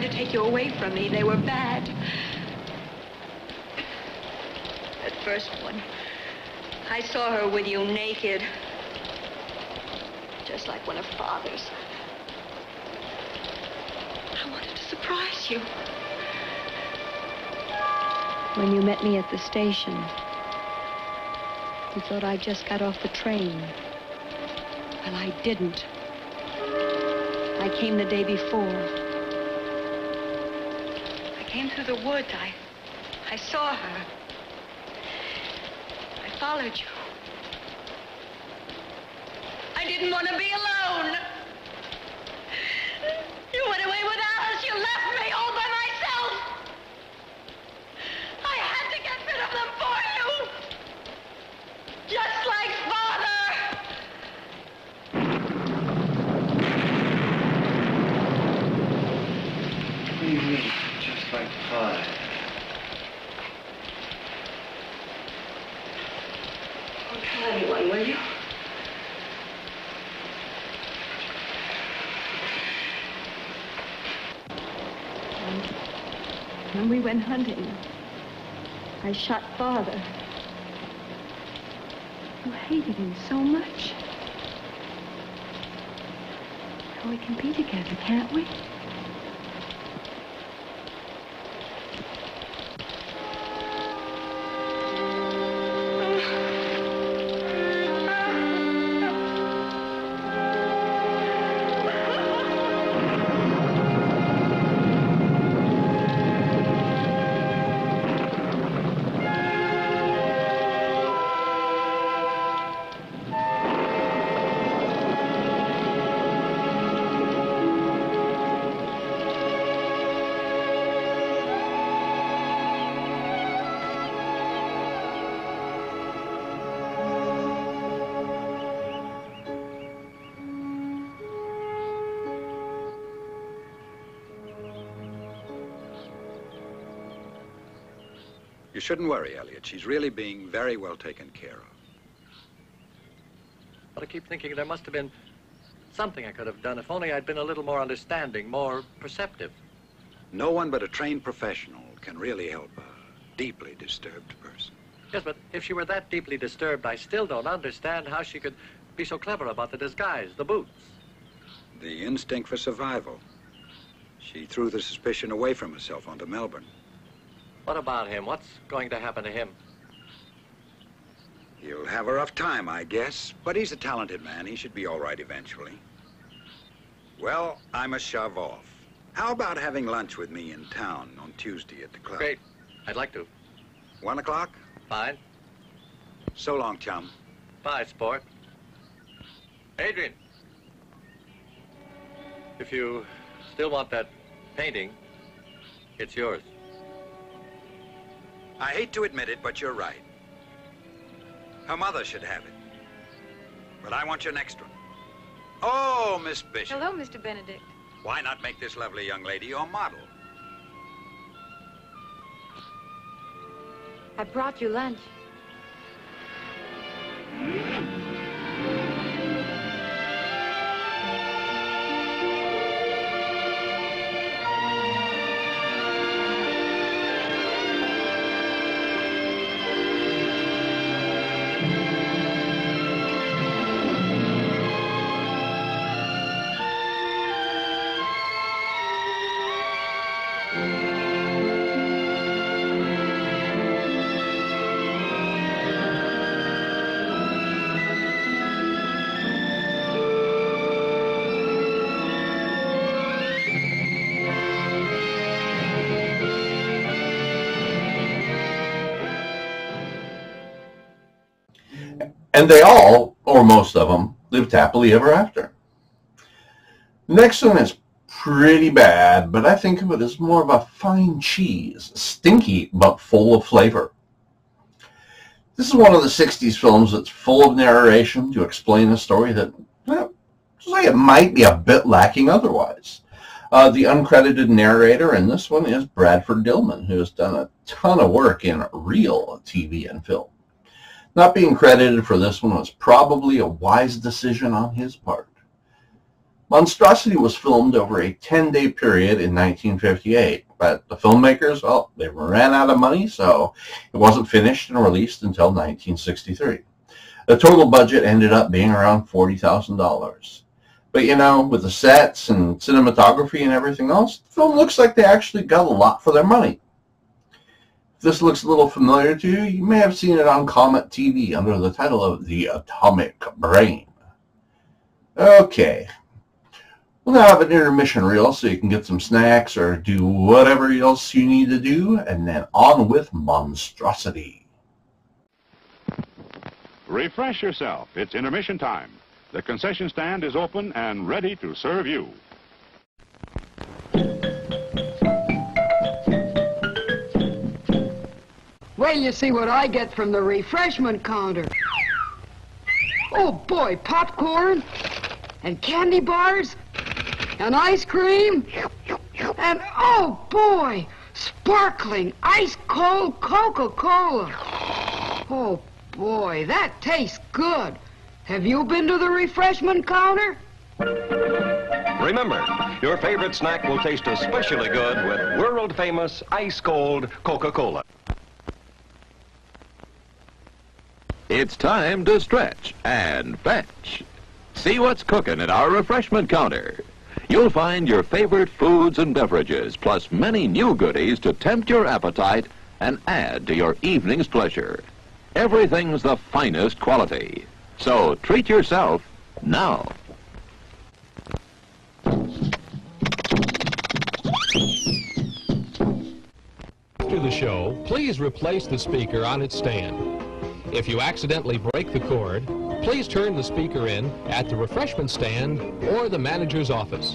To take you away from me. They were bad. That first one, I saw her with you naked. Just like one of father's. I wanted to surprise you. When you met me at the station, you thought I just got off the train. Well, I didn't. I came the day before. Came through the woods. I, I saw her. I followed you. I didn't want to be alone. You went away with Alice. You left me all by myself. I had to get rid of them for you. Just like father. What do you mean, just like father? Don't tell anyone, will you? When we went hunting, I shot father. You hated him so much. Now we can be together, can't we? Shouldn't worry, Elliot. She's really being very well taken care of. But I keep thinking there must have been something I could have done if only I'd been a little more understanding, more perceptive. No one but a trained professional can really help a deeply disturbed person. Yes, but if she were that deeply disturbed, I still don't understand how she could be so clever about the disguise, the boots. The instinct for survival. She threw the suspicion away from herself onto Melbourne. What about him? What's going to happen to him? He'll have a rough time, I guess, but he's a talented man. He should be all right eventually. Well, I must shove off. How about having lunch with me in town on Tuesday at the club? Great. I'd like to. One o'clock? Fine. So long, chum. Bye, sport. Adrian. If you still want that painting, it's yours. I hate to admit it, but you're right. Her mother should have it. But I want your next one. Oh, Miss Bishop. Hello, Mr. Benedict. Why not make this lovely young lady your model? I brought you lunch. And they all, or most of them, lived happily ever after. Next one is pretty bad, but I think of it as more of a fine cheese, stinky but full of flavor. This is one of the 60s films that's full of narration to explain a story that, well, say it might be a bit lacking otherwise. Uh, the uncredited narrator in this one is Bradford Dillman, who has done a ton of work in real TV and film. Not being credited for this one was probably a wise decision on his part. Monstrosity was filmed over a 10-day period in 1958, but the filmmakers, well, they ran out of money, so it wasn't finished and released until 1963. The total budget ended up being around $40,000. But you know, with the sets and cinematography and everything else, the film looks like they actually got a lot for their money. If this looks a little familiar to you, you may have seen it on Comet TV under the title of The Atomic Brain. Okay. We'll now have an intermission reel so you can get some snacks or do whatever else you need to do, and then on with Monstrosity. Refresh yourself. It's intermission time. The concession stand is open and ready to serve you. Wait till you see what I get from the refreshment counter. Oh boy, popcorn and candy bars and ice cream and oh boy, sparkling ice cold Coca-Cola. Oh boy, that tastes good. Have you been to the refreshment counter? Remember, your favorite snack will taste especially good with world-famous ice-cold Coca-Cola. It's time to stretch and fetch. See what's cooking at our refreshment counter. You'll find your favorite foods and beverages, plus many new goodies to tempt your appetite and add to your evening's pleasure. Everything's the finest quality. So treat yourself now. After the show, please replace the speaker on its stand. If you accidentally break the cord, please turn the speaker in at the refreshment stand or the manager's office.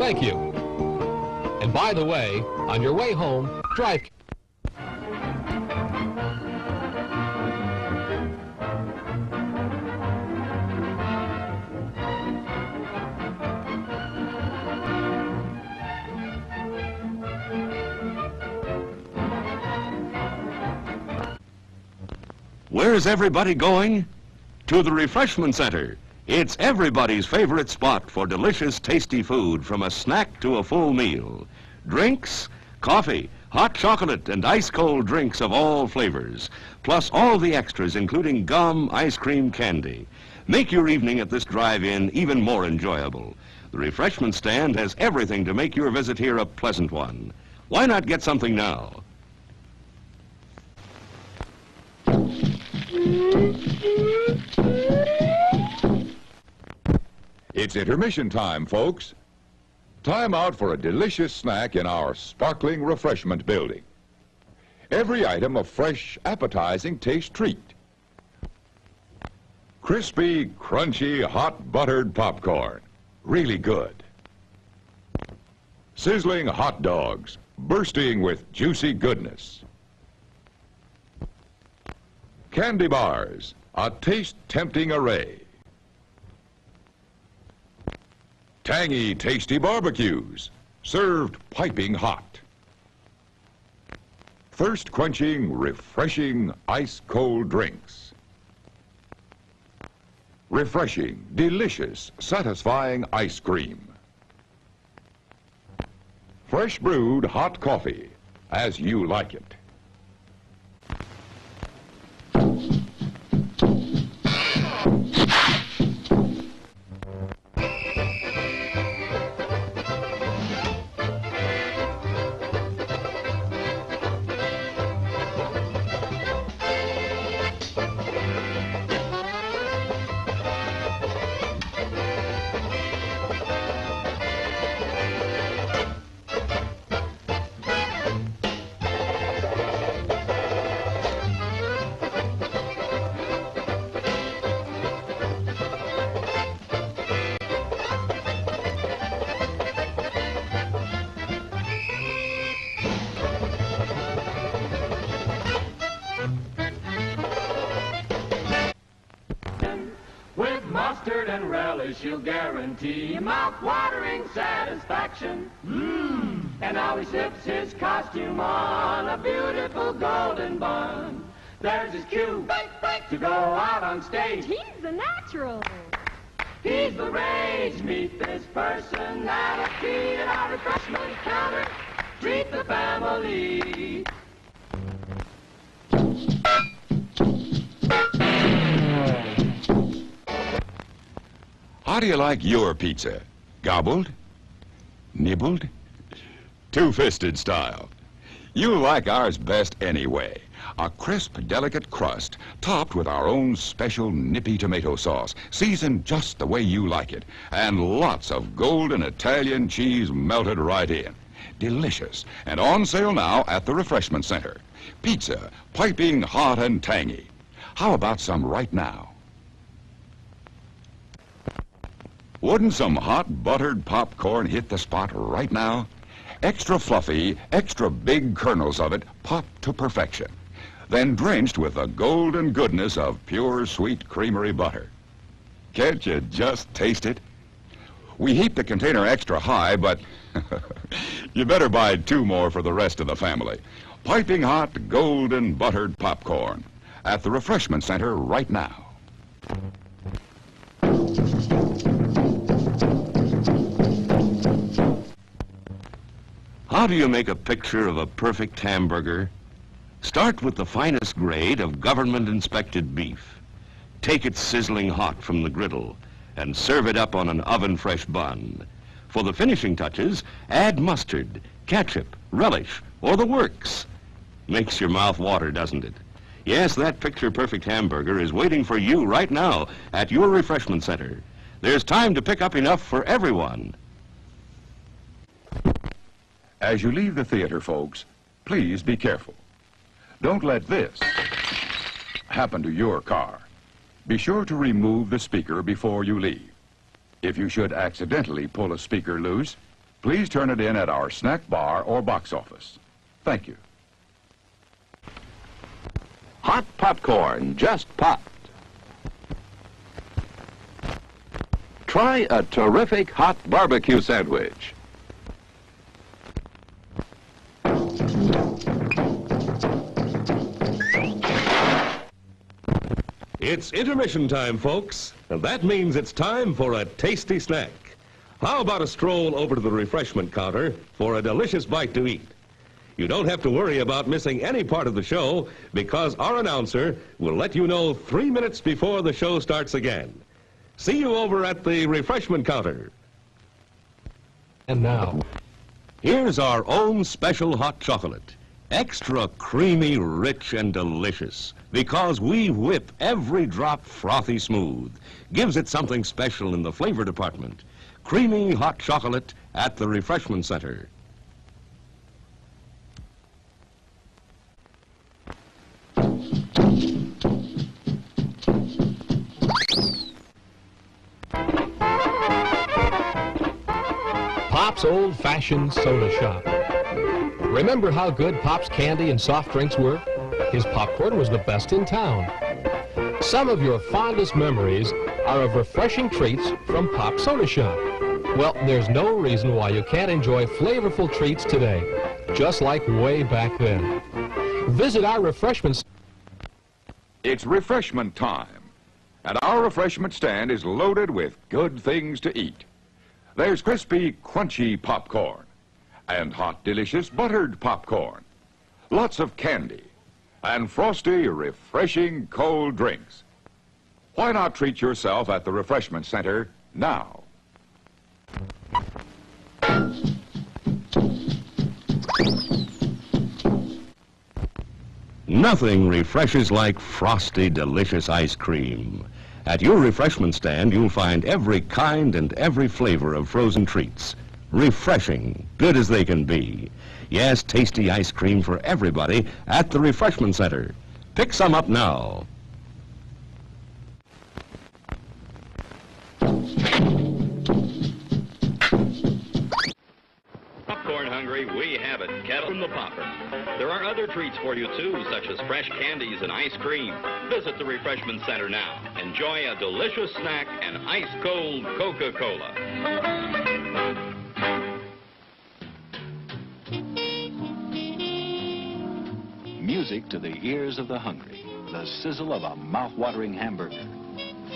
Thank you. And by the way, on your way home, drive... Where's everybody going? To the refreshment center. It's everybody's favorite spot for delicious, tasty food from a snack to a full meal. Drinks, coffee, hot chocolate, and ice-cold drinks of all flavors, plus all the extras including gum, ice cream, candy. Make your evening at this drive-in even more enjoyable. The refreshment stand has everything to make your visit here a pleasant one. Why not get something now? It's intermission time, folks. Time out for a delicious snack in our sparkling refreshment building. Every item a fresh, appetizing taste treat. Crispy, crunchy, hot buttered popcorn. Really good. Sizzling hot dogs, bursting with juicy goodness. Candy bars, a taste-tempting array. Tangy, tasty barbecues, served piping hot. Thirst-quenching, refreshing, ice-cold drinks. Refreshing, delicious, satisfying ice cream. Fresh brewed hot coffee, as you like it. Like your pizza? Gobbled? Nibbled? Two-fisted style. You like ours best anyway. A crisp, delicate crust, topped with our own special nippy tomato sauce, seasoned just the way you like it, and lots of golden Italian cheese melted right in. Delicious, and on sale now at the Refreshment Center. Pizza, piping hot and tangy. How about some right now? Wouldn't some hot buttered popcorn hit the spot right now? Extra fluffy, extra big kernels of it popped to perfection. Then drenched with the golden goodness of pure sweet creamery butter. Can't you just taste it? We heat the container extra high, but [laughs] you better buy two more for the rest of the family. Piping hot, golden buttered popcorn at the Refreshment Center right now. How do you make a picture of a perfect hamburger? Start with the finest grade of government-inspected beef. Take it sizzling hot from the griddle and serve it up on an oven-fresh bun. For the finishing touches, add mustard, ketchup, relish, or the works. Makes your mouth water, doesn't it? Yes, that picture-perfect hamburger is waiting for you right now at your refreshment center. There's time to pick up enough for everyone. As you leave the theater, folks, please be careful. Don't let this happen to your car. Be sure to remove the speaker before you leave. If you should accidentally pull a speaker loose, please turn it in at our snack bar or box office. Thank you. Hot popcorn, just popped. Try a terrific hot barbecue sandwich. It's intermission time, folks, and that means it's time for a tasty snack. How about a stroll over to the refreshment counter for a delicious bite to eat? You don't have to worry about missing any part of the show because our announcer will let you know three minutes before the show starts again. See you over at the refreshment counter. And now, here's our own special hot chocolate. Extra creamy, rich, and delicious. Because we whip every drop frothy smooth. Gives it something special in the flavor department. Creamy hot chocolate at the refreshment center. Pop's Old Fashioned Soda Shop. Remember how good Pop's candy and soft drinks were? His popcorn was the best in town. Some of your fondest memories are of refreshing treats from Pop Soda Shop. Well, there's no reason why you can't enjoy flavorful treats today, just like way back then. Visit our refreshments. It's refreshment time, and our refreshment stand is loaded with good things to eat. There's crispy, crunchy popcorn and hot, delicious buttered popcorn. Lots of candy and frosty, refreshing cold drinks. Why not treat yourself at the refreshment center now? Nothing refreshes like frosty, delicious ice cream. At your refreshment stand, you'll find every kind and every flavor of frozen treats. Refreshing, good as they can be. Yes, tasty ice cream for everybody at the refreshment center. Pick some up now. Popcorn hungry, we have it. Kettle from the Popper. There are other treats for you, too, such as fresh candies and ice cream. Visit the Refreshment Center now. Enjoy a delicious snack and ice-cold Coca-Cola. Music to the ears of the hungry. The sizzle of a mouth-watering hamburger.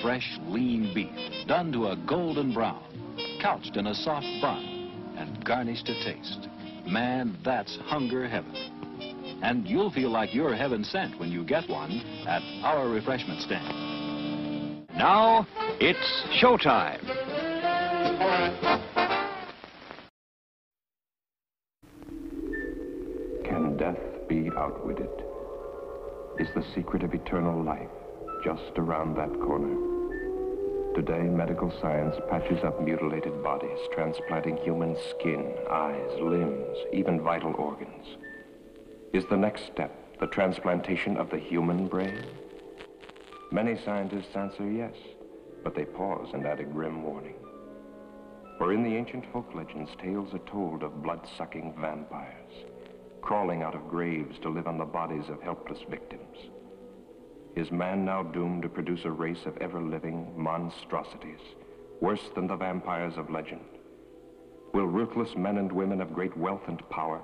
Fresh, lean beef, done to a golden brown, couched in a soft bun, and garnished to taste. Man, that's hunger heaven. And you'll feel like you're heaven sent when you get one at our refreshment stand. Now, it's showtime. Can death be outwitted? Is the secret of eternal life just around that corner? Today, medical science patches up mutilated bodies, transplanting human skin, eyes, limbs, even vital organs. Is the next step the transplantation of the human brain? Many scientists answer yes, but they pause and add a grim warning. For in the ancient folk legends, tales are told of blood-sucking vampires, crawling out of graves to live on the bodies of helpless victims. Is man now doomed to produce a race of ever-living monstrosities, worse than the vampires of legend? Will ruthless men and women of great wealth and power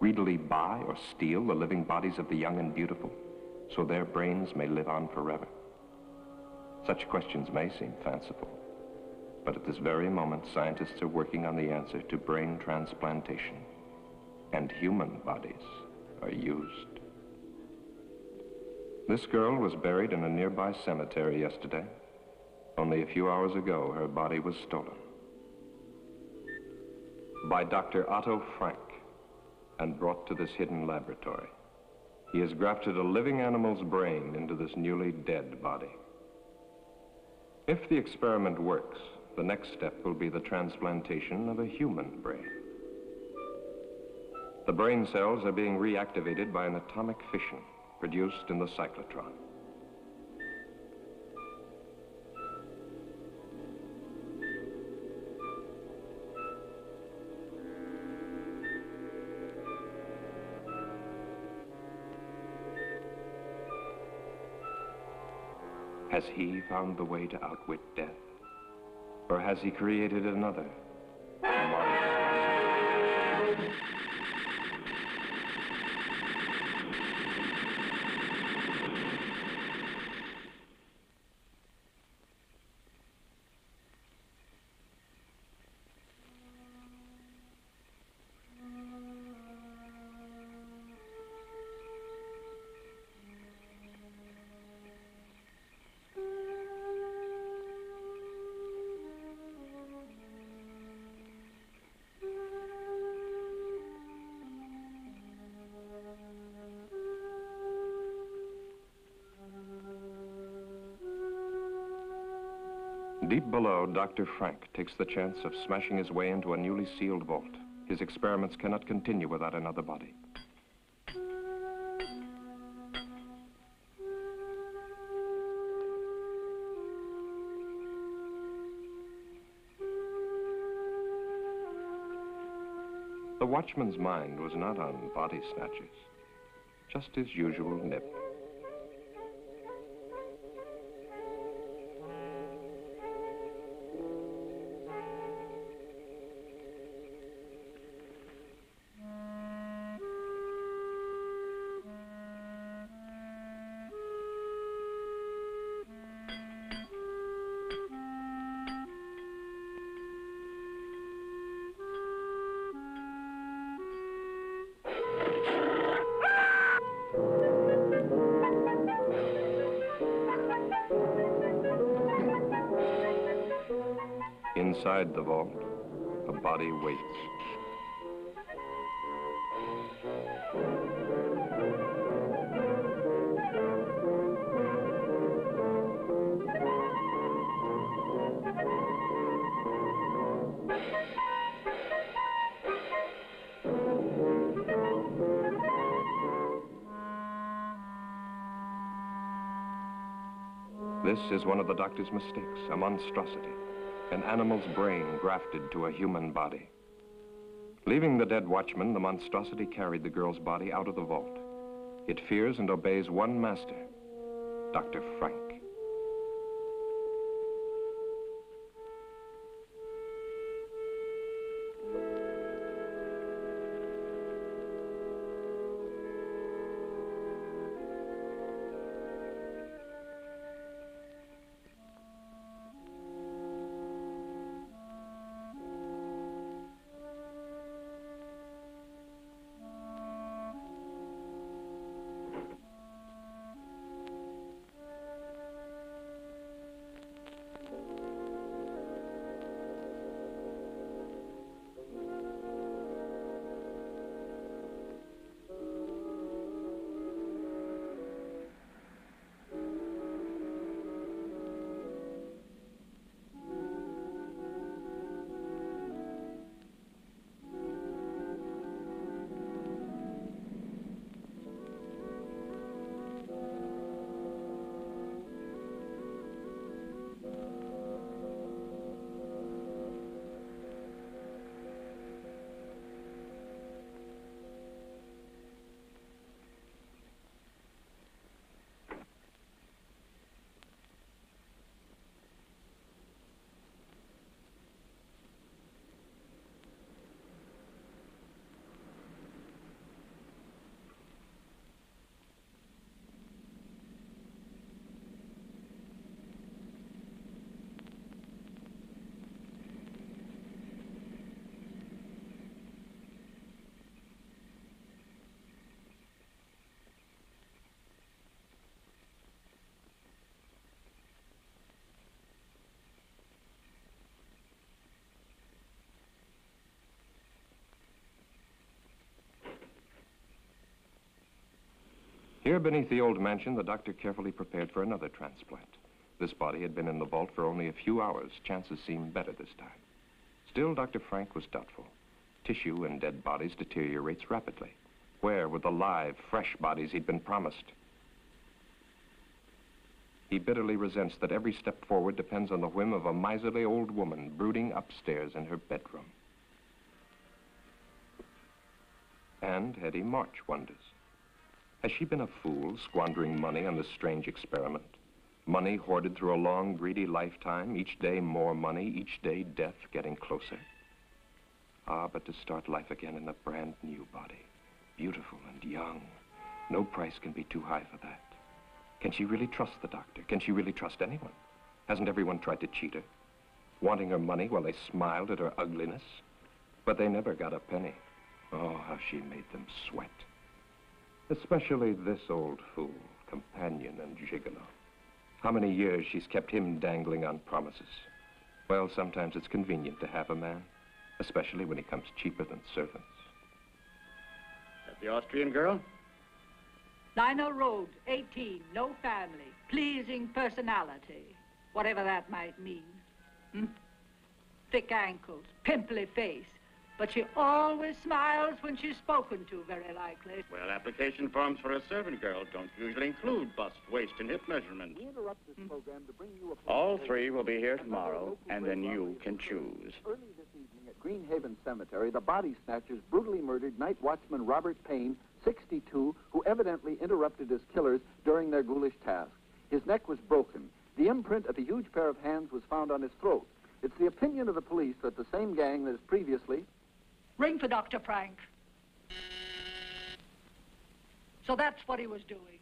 greedily buy or steal the living bodies of the young and beautiful so their brains may live on forever? Such questions may seem fanciful, but at this very moment, scientists are working on the answer to brain transplantation, and human bodies are used. This girl was buried in a nearby cemetery yesterday. Only a few hours ago, her body was stolen. By Dr. Otto Frank and brought to this hidden laboratory. He has grafted a living animal's brain into this newly dead body. If the experiment works, the next step will be the transplantation of a human brain. The brain cells are being reactivated by an atomic fission produced in the cyclotron. Has he found the way to outwit death? Or has he created another? Below, Dr. Frank takes the chance of smashing his way into a newly sealed vault. His experiments cannot continue without another body. The watchman's mind was not on body snatches, just his usual nip. Is one of the doctor's mistakes, a monstrosity. An animal's brain grafted to a human body. Leaving the dead watchman, the monstrosity carried the girl's body out of the vault. It fears and obeys one master, Dr. Frank. Beneath the old mansion, the doctor carefully prepared for another transplant. This body had been in the vault for only a few hours. Chances seemed better this time. Still, Dr. Frank was doubtful. Tissue in dead bodies deteriorates rapidly. Where were the live, fresh bodies he'd been promised? He bitterly resents that every step forward depends on the whim of a miserly old woman brooding upstairs in her bedroom. And Hetty March wonders. Has she been a fool, squandering money on this strange experiment? Money hoarded through a long, greedy lifetime, each day more money, each day death getting closer. Ah, but to start life again in a brand new body, beautiful and young, no price can be too high for that. Can she really trust the doctor? Can she really trust anyone? Hasn't everyone tried to cheat her? Wanting her money while they smiled at her ugliness? But they never got a penny. Oh, how she made them sweat. Especially this old fool, companion and gigolo. How many years she's kept him dangling on promises. Well, sometimes it's convenient to have a man, especially when he comes cheaper than servants. That the Austrian girl? Lionel Rhodes, 18, no family, pleasing personality, whatever that might mean. Hmm? Thick ankles, pimply face, but she always smiles when she's spoken to, very likely. Well, application forms for a servant girl don't usually include bust, waist, and hip measurements. We interrupt this hmm. program to bring you a... All three will be here tomorrow, and then you can choose. Early this evening at Greenhaven Cemetery, the body snatchers brutally murdered night watchman Robert Payne, 62, who evidently interrupted his killers during their ghoulish task. His neck was broken. The imprint of a huge pair of hands was found on his throat. It's the opinion of the police that the same gang that has previously Ring for Dr. Frank. So that's what he was doing.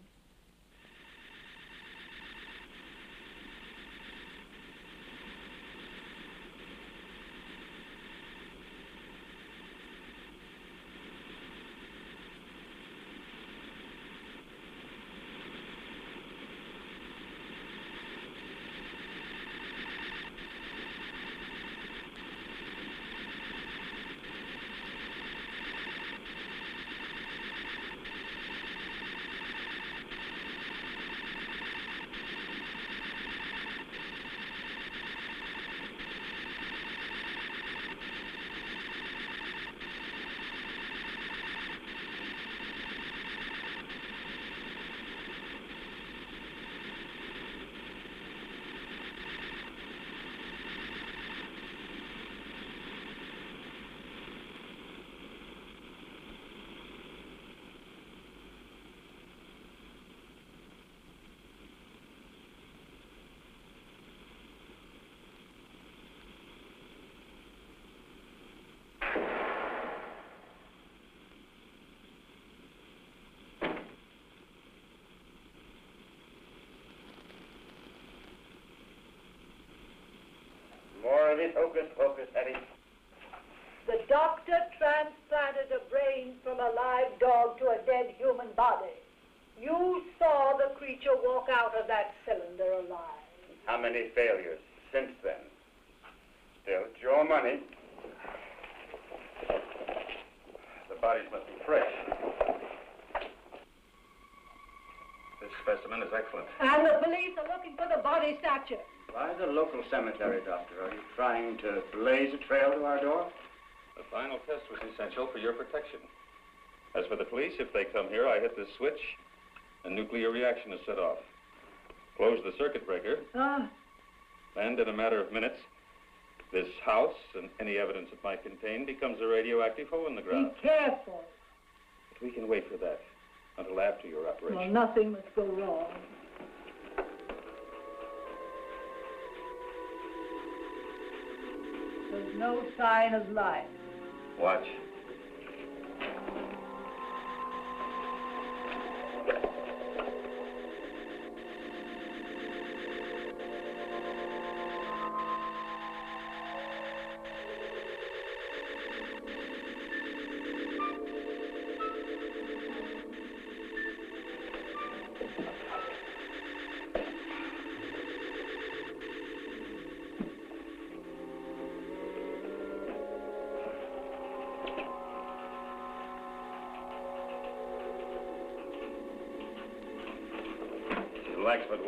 Hocus pocus, Hetty. The doctor transplanted a brain from a live dog to a dead human body. You saw the creature walk out of that cylinder alive. How many failures since then? Still, it's your money. The bodies must be fresh. This specimen is excellent. And the police are looking for the body snatcher. Why the local cemetery, Doctor? Are you trying to blaze a trail to our door? The final test was essential for your protection. As for the police, if they come here, I hit this switch, a nuclear reaction is set off. Close the circuit breaker, Ah, and in a matter of minutes, this house and any evidence it might contain becomes a radioactive hole in the ground. be ground. careful. But we can wait for that until after your operation. Well, nothing must go wrong. No sign of life. Watch.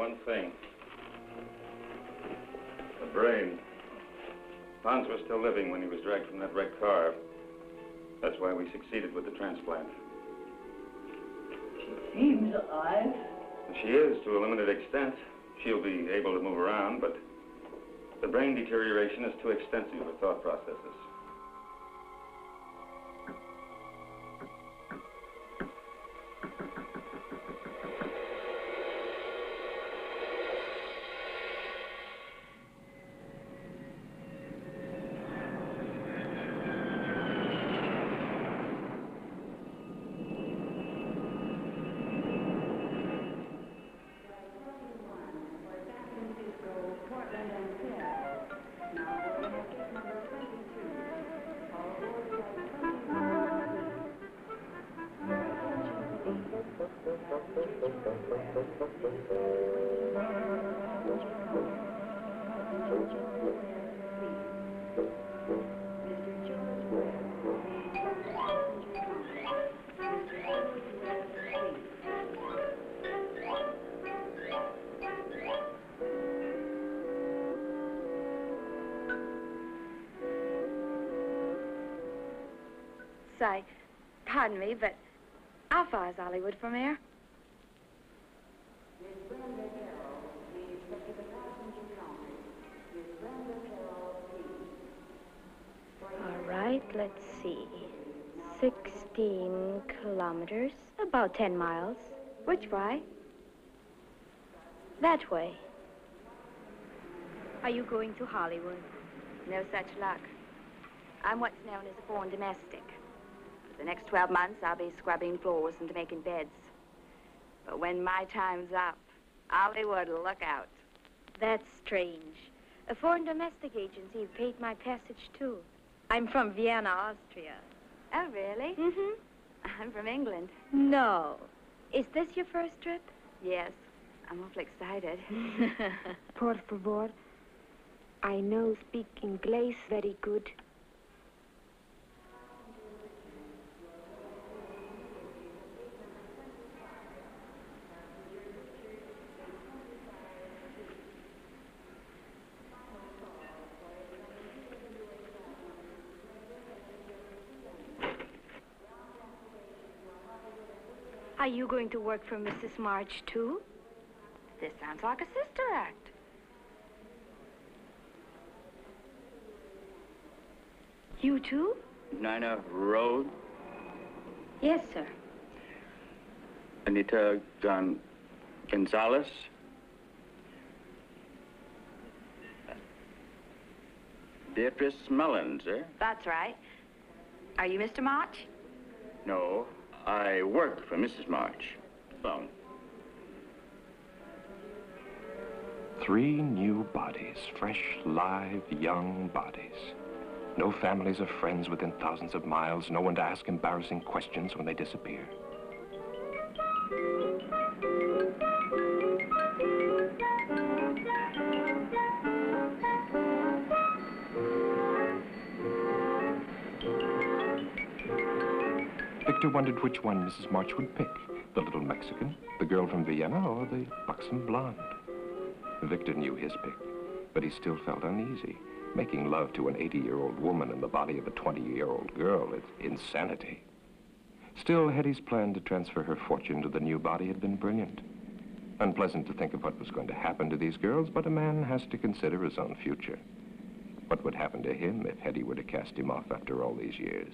One thing. The brain. Hans was still living when he was dragged from that wrecked car. That's why we succeeded with the transplant. She seems alive. She is, to a limited extent. She'll be able to move around, but the brain deterioration is too extensive for thought processes. Say, pardon me, but how far is Hollywood from here? All right, let's see. 16 kilometers, about 10 miles. Which way? That way. Are you going to Hollywood? No such luck. I'm what's known as a born domestic. For the next 12 months, I'll be scrubbing floors and making beds. But when my time's up, Hollywood, look out. That's strange. A foreign domestic agency paid my passage, too. I'm from Vienna, Austria. Oh, really? Mm-hmm. I'm from England. No. Is this your first trip? Yes. I'm awful excited. [laughs] Por favor. I know speak English very good. You going to work for Mrs. March, too? This sounds like a sister act. You too? Nina Road, Yes, sir. Anita Gon Gonzalez. Beatrice Mullins, eh? That's right. Are you Mr. March? No, I work for Mrs. March. Phone. Three new bodies, fresh, live, young bodies. No families or friends within thousands of miles, no one to ask embarrassing questions when they disappear. Victor wondered which one Mrs. March would pick. The little Mexican, the girl from Vienna, or the buxom blonde. Victor knew his pick, but he still felt uneasy. Making love to an 80-year-old woman in the body of a 20-year-old girl is insanity. Still, Hetty's plan to transfer her fortune to the new body had been brilliant. Unpleasant to think of what was going to happen to these girls, but a man has to consider his own future. What would happen to him if Hetty were to cast him off after all these years?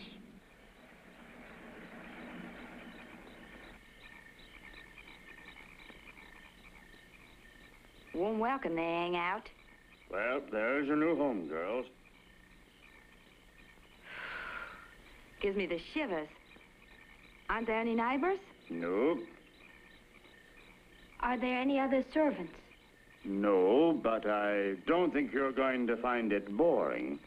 Warm welcome they hang out. Well, there's your new home, girls. Gives me the shivers. Aren't there any neighbors? Nope. Are there any other servants? No, but I don't think you're going to find it boring.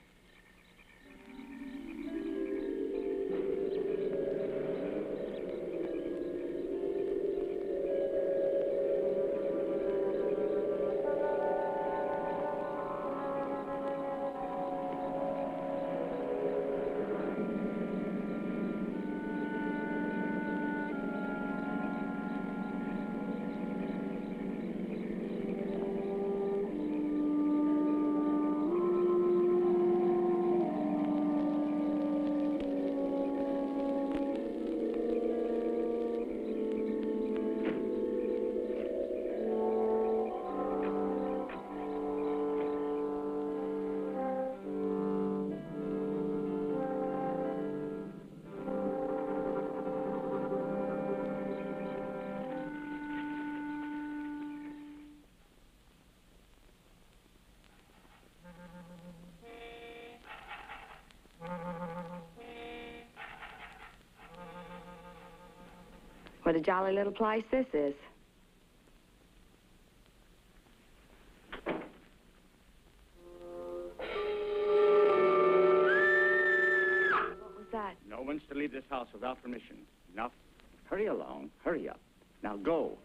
A jolly little place this is. What was that? No one's to leave this house without permission. Now, hurry along. Hurry up. Now go.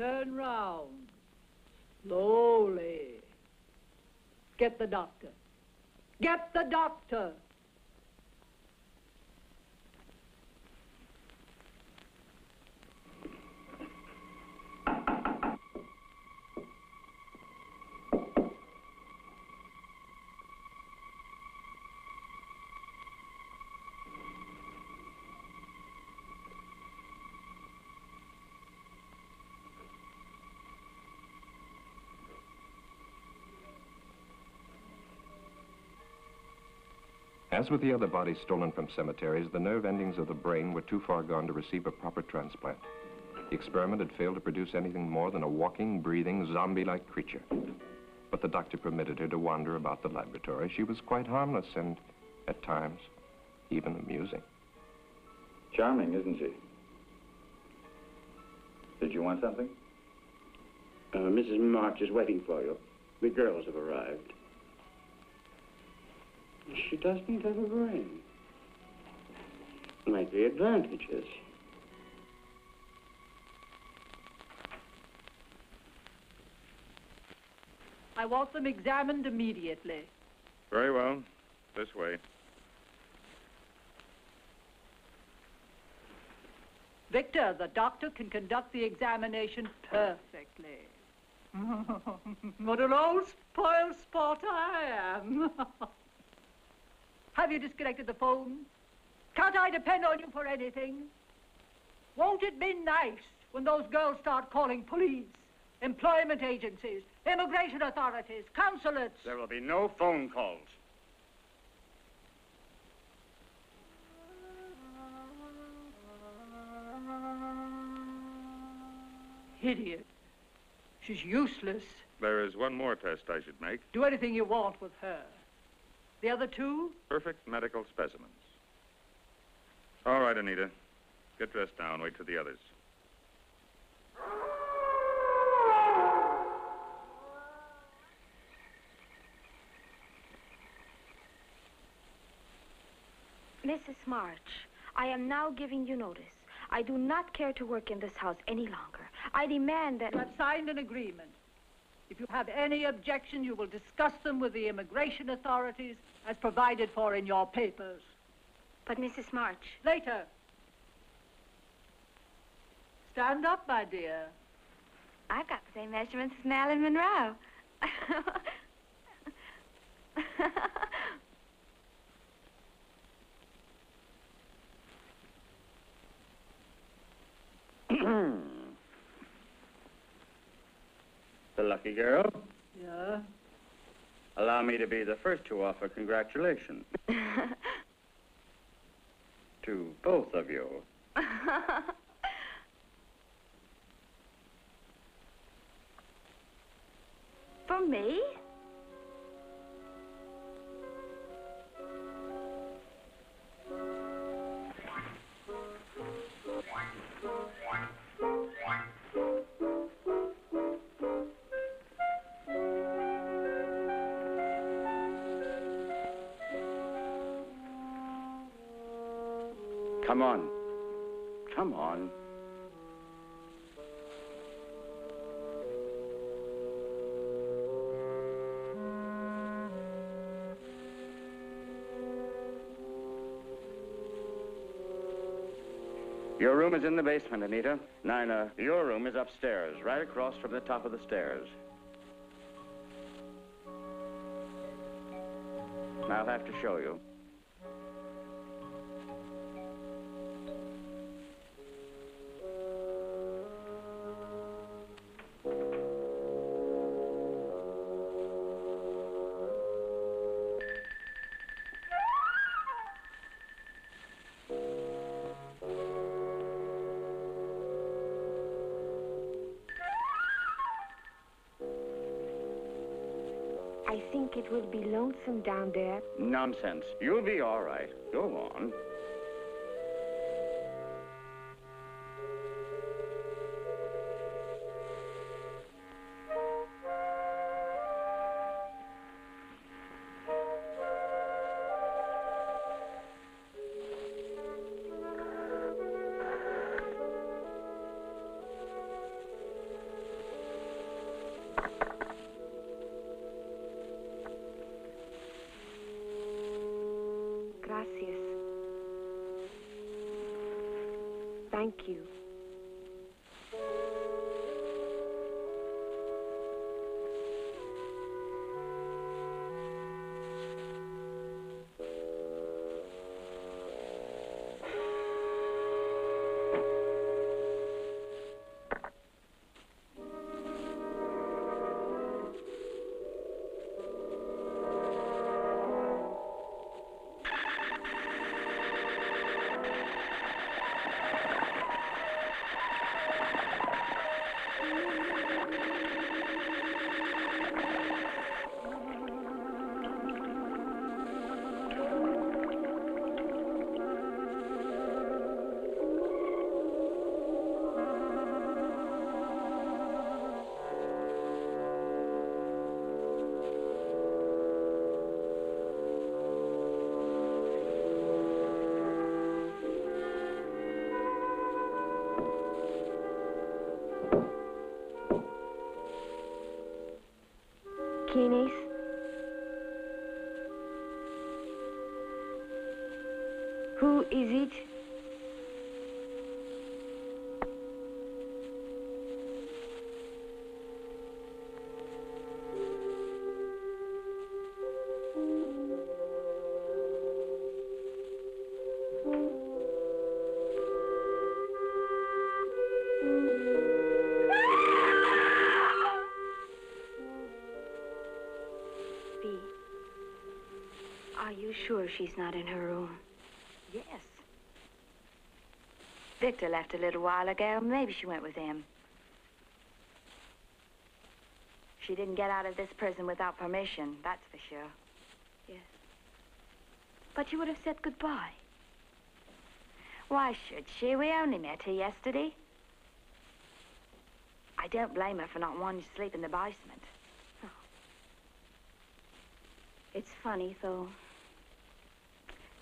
Turn round. Slowly. Get the doctor. Get the doctor. As with the other bodies stolen from cemeteries, the nerve endings of the brain were too far gone to receive a proper transplant. The experiment had failed to produce anything more than a walking, breathing, zombie-like creature. But the doctor permitted her to wander about the laboratory. She was quite harmless and, at times, even amusing. Charming, isn't she? Did you want something? Uh, Mrs. March is waiting for you. The girls have arrived. She doesn't have a brain. Might be advantages. I want them examined immediately. Very well. This way. Victor, the doctor can conduct the examination perfectly. [laughs] what an old spoiled sport I am. [laughs] Have you disconnected the phone? Can't I depend on you for anything? Won't it be nice when those girls start calling police, employment agencies, immigration authorities, consulates? There will be no phone calls. Idiot. She's useless. There is one more test I should make. Do anything you want with her. The other two? Perfect medical specimens. All right, Anita. Get dressed now and wait for the others. Mrs. March, I am now giving you notice. I do not care to work in this house any longer. I demand that... You have signed an agreement. If you have any objection, you will discuss them with the immigration authorities as provided for in your papers. But, Mrs. March... Later. Stand up, my dear. I've got the same measurements as Marilyn Monroe. [clears throat] the lucky girl. Yeah? Allow me to be the first to offer congratulations. [laughs] to both of you. For me? Room is in the basement, Anita. Nina, your room is upstairs, right across from the top of the stairs. I'll have to show you. Lonesome down there. Nonsense. You'll be all right. Go on. Sure she's not in her room? Yes. Victor left a little while ago. Maybe she went with him. She didn't get out of this prison without permission, that's for sure. Yes. But you would have said goodbye. Why should she? We only met her yesterday. I don't blame her for not wanting to sleep in the basement. Oh. It's funny, though.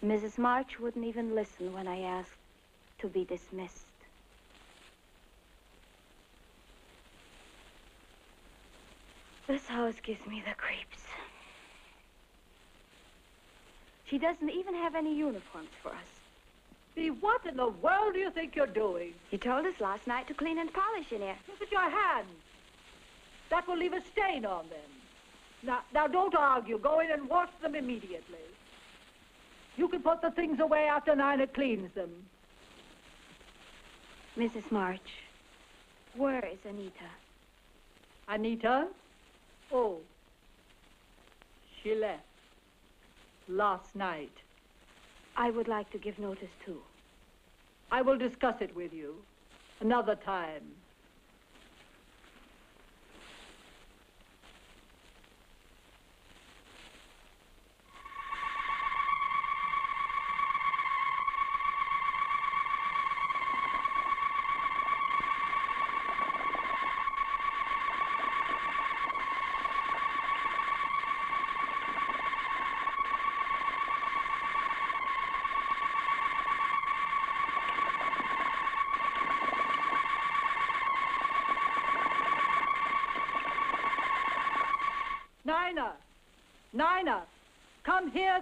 Mrs. March wouldn't even listen when I asked to be dismissed. This house gives me the creeps. She doesn't even have any uniforms for us. See, what in the world do you think you're doing? You told us last night to clean and polish in here. Look at your hands. That will leave a stain on them. Now, now don't argue. Go in and wash them immediately. You can put the things away after Nina cleans them. Mrs. March, where is Anita? Anita? Oh. She left. Last night. I would like to give notice, too. I will discuss it with you. Another time.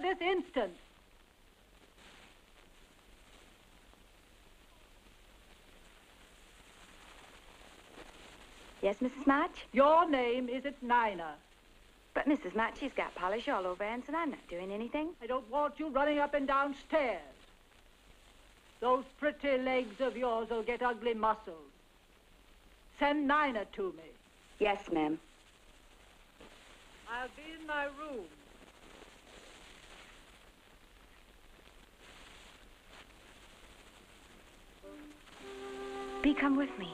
This instant. Yes, Mrs. March? Your name isn't Nina. But Mrs. March, she's got polish all over hands, and I'm not doing anything. I don't want you running up and down stairs. Those pretty legs of yours will get ugly muscles. Send Nina to me. Yes, ma'am. I'll be in my room. Bee, come with me.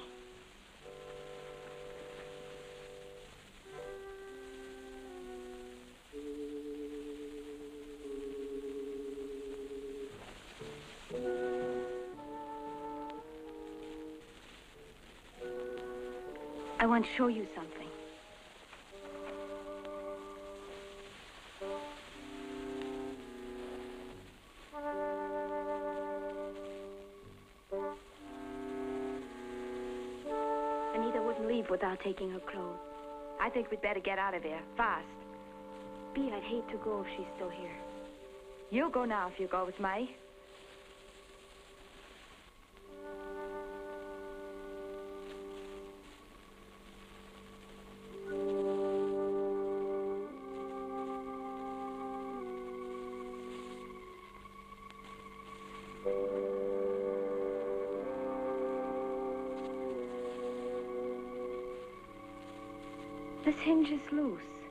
I want to show you something. Without taking her clothes. I think we'd better get out of here, fast. Bee, I'd hate to go if she's still here. You'll go now if you go with me. Loose.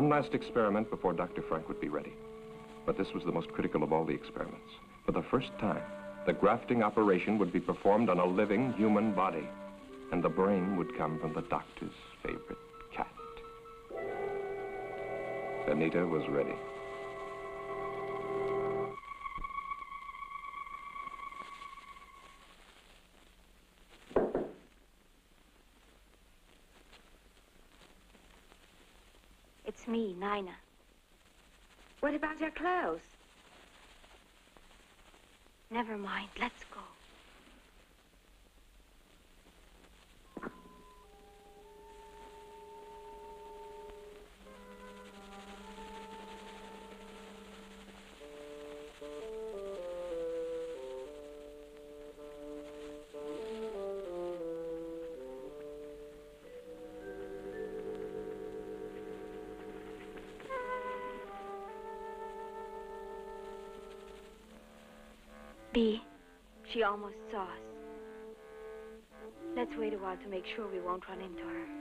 One last experiment before Dr. Frank would be ready. But this was the most critical of all the experiments. For the first time, the grafting operation would be performed on a living human body, and the brain would come from the doctor's favorite cat. Anita was ready. Almost saw us. Let's wait a while to make sure we won't run into her.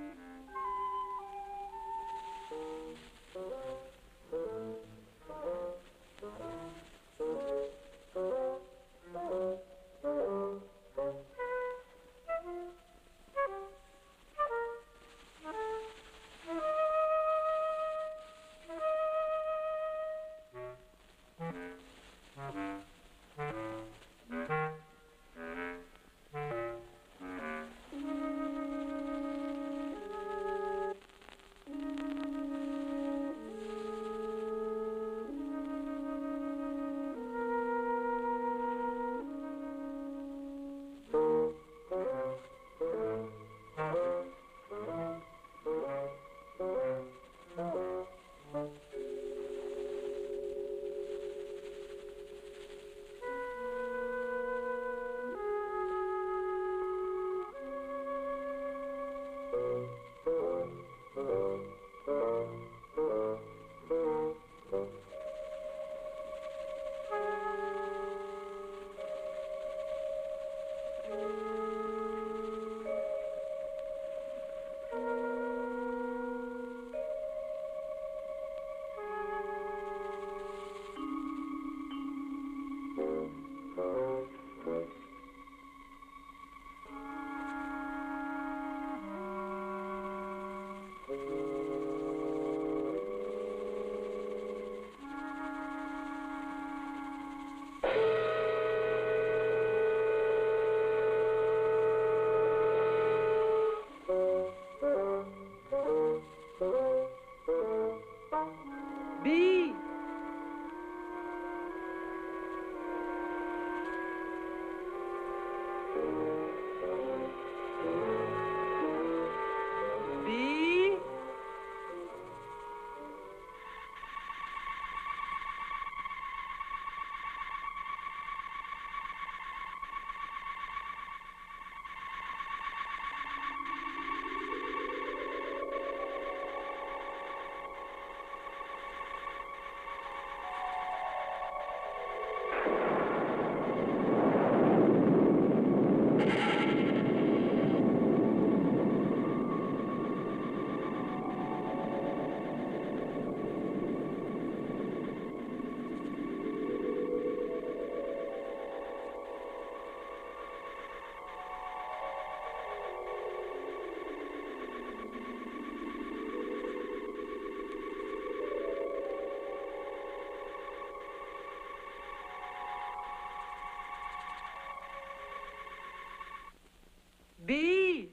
Bee!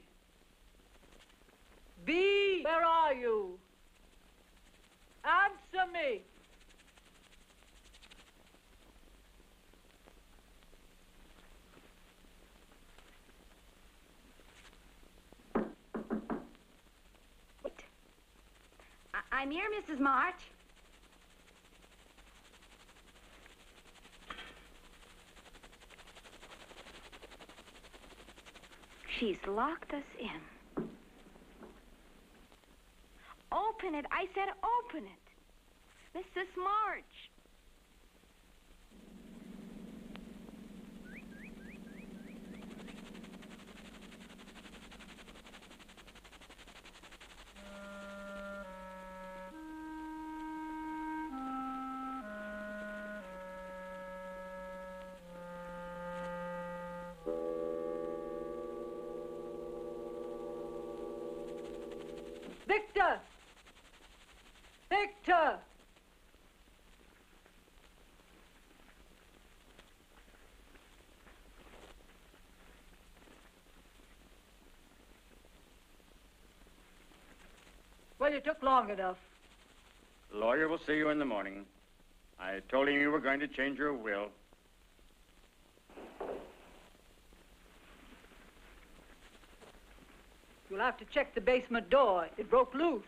Bee! Where are you? Answer me! I- I'm here, Mrs. March. She's locked us in. Open it. I said open it. Mrs. March. Well, you took long enough. The lawyer will see you in the morning. I told him you were going to change your will. You'll have to check the basement door. It broke loose.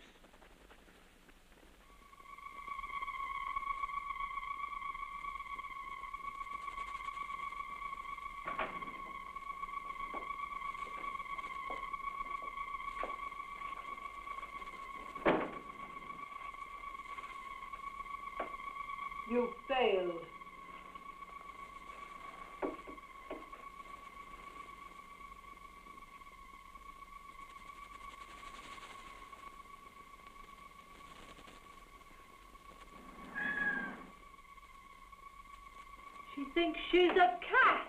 She thinks she's a cat.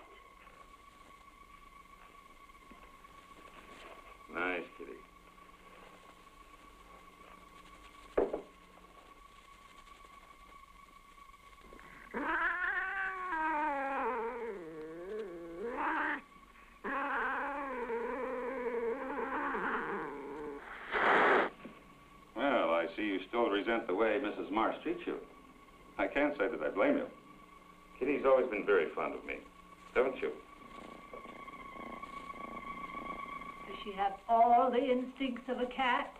Nice, kitty. Well, I see you still resent the way Mrs. March treats you. I can't say that I blame you. Kitty's always been very fond of me, haven't you? Does she have all the instincts of a cat?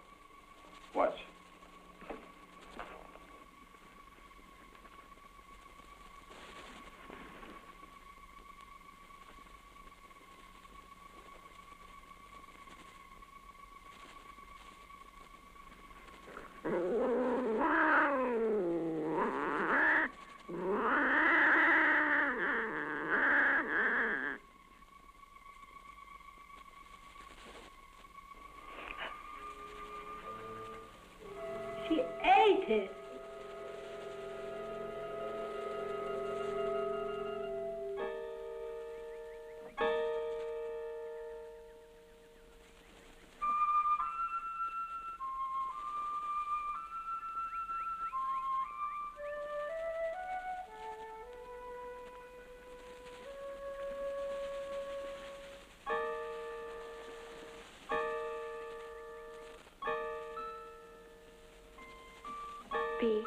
B.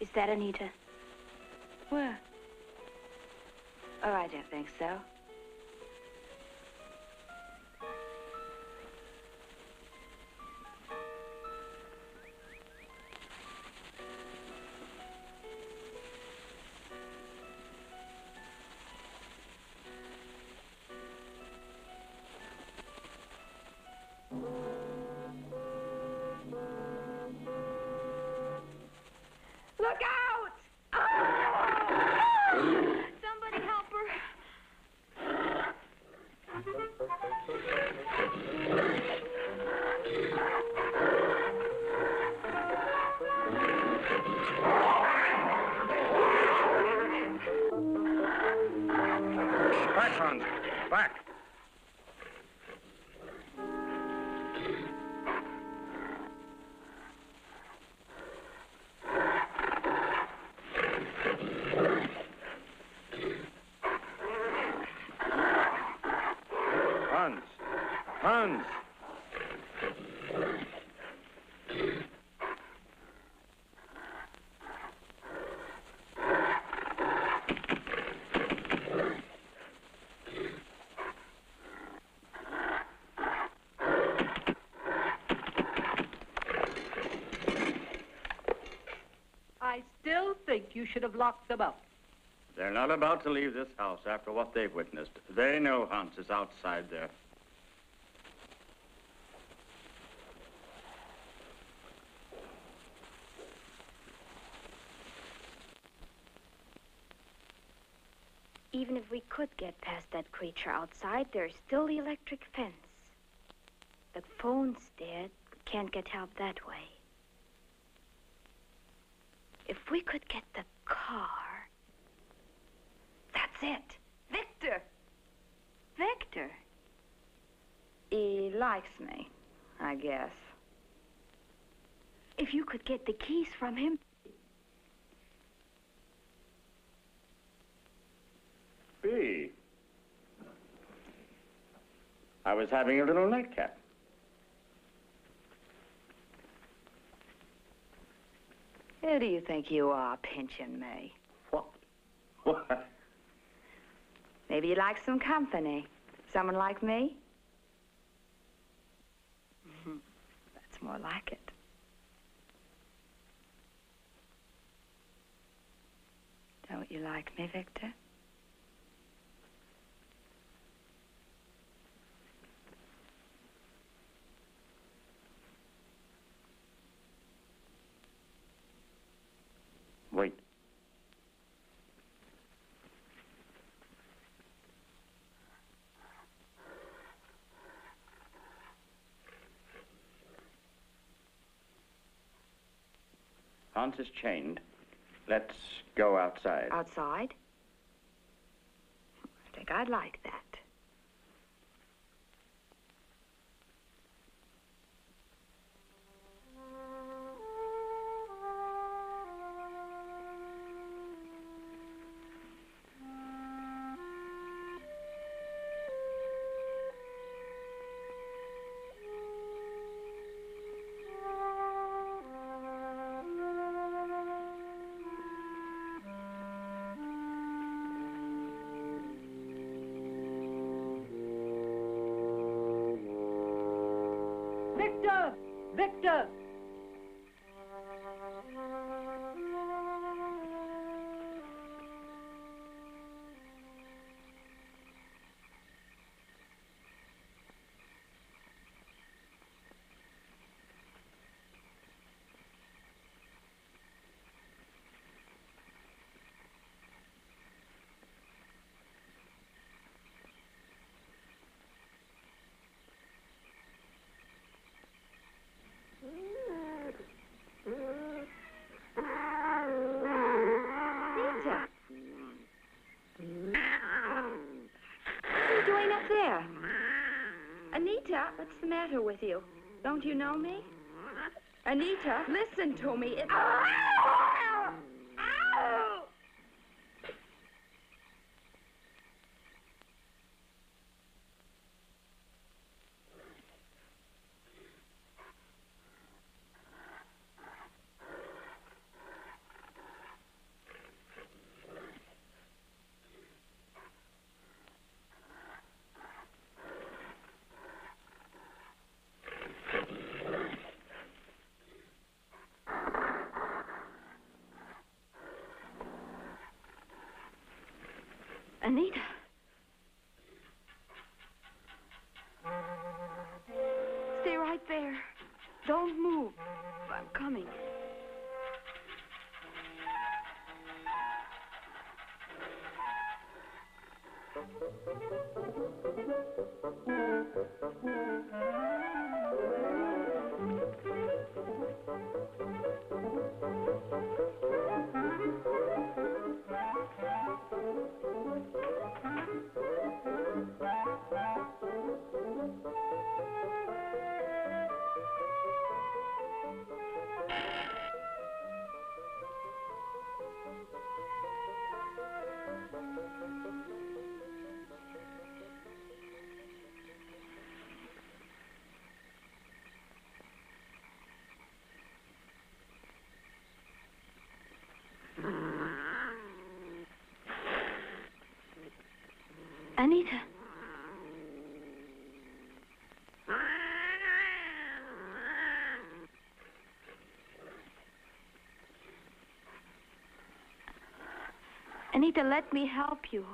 Is that Anita? Where? Oh, I don't think so. Back, Hans. Back. Think you should have locked them up. They're not about to leave this house after what they've witnessed. They know Hans is outside there. Even if we could get past that creature outside, there's still the electric fence. The phone's dead. We can't get help that way. If we could get the car. That's it. Victor! Victor! He likes me, I guess. If you could get the keys from him. B. I was having a little nightcap. Who do you think you are, pinching me? What? What? Maybe you'd like some company. Someone like me? Mhm. That's more like it. Don't you like me, Victor? Wait. Hans is chained. Let's go outside. Outside? I think I'd like that. What's the matter with you? Don't you know me? Anita, listen to me. It's... Ah! Anita. Stay right there. Don't move. Anita. Anita, let me help you.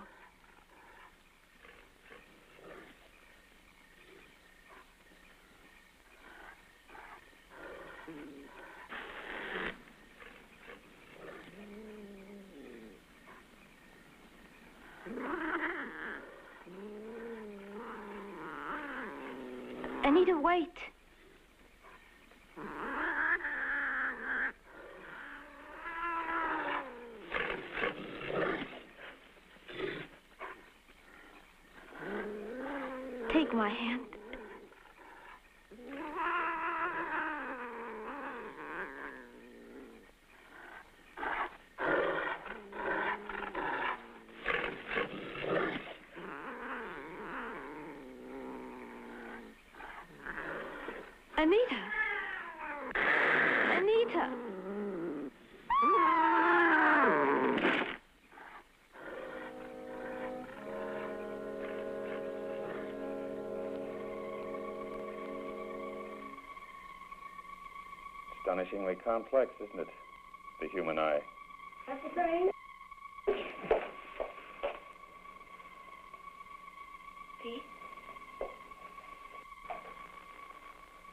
My hand. Astonishingly complex, isn't it? The human eye. That's the brain. See?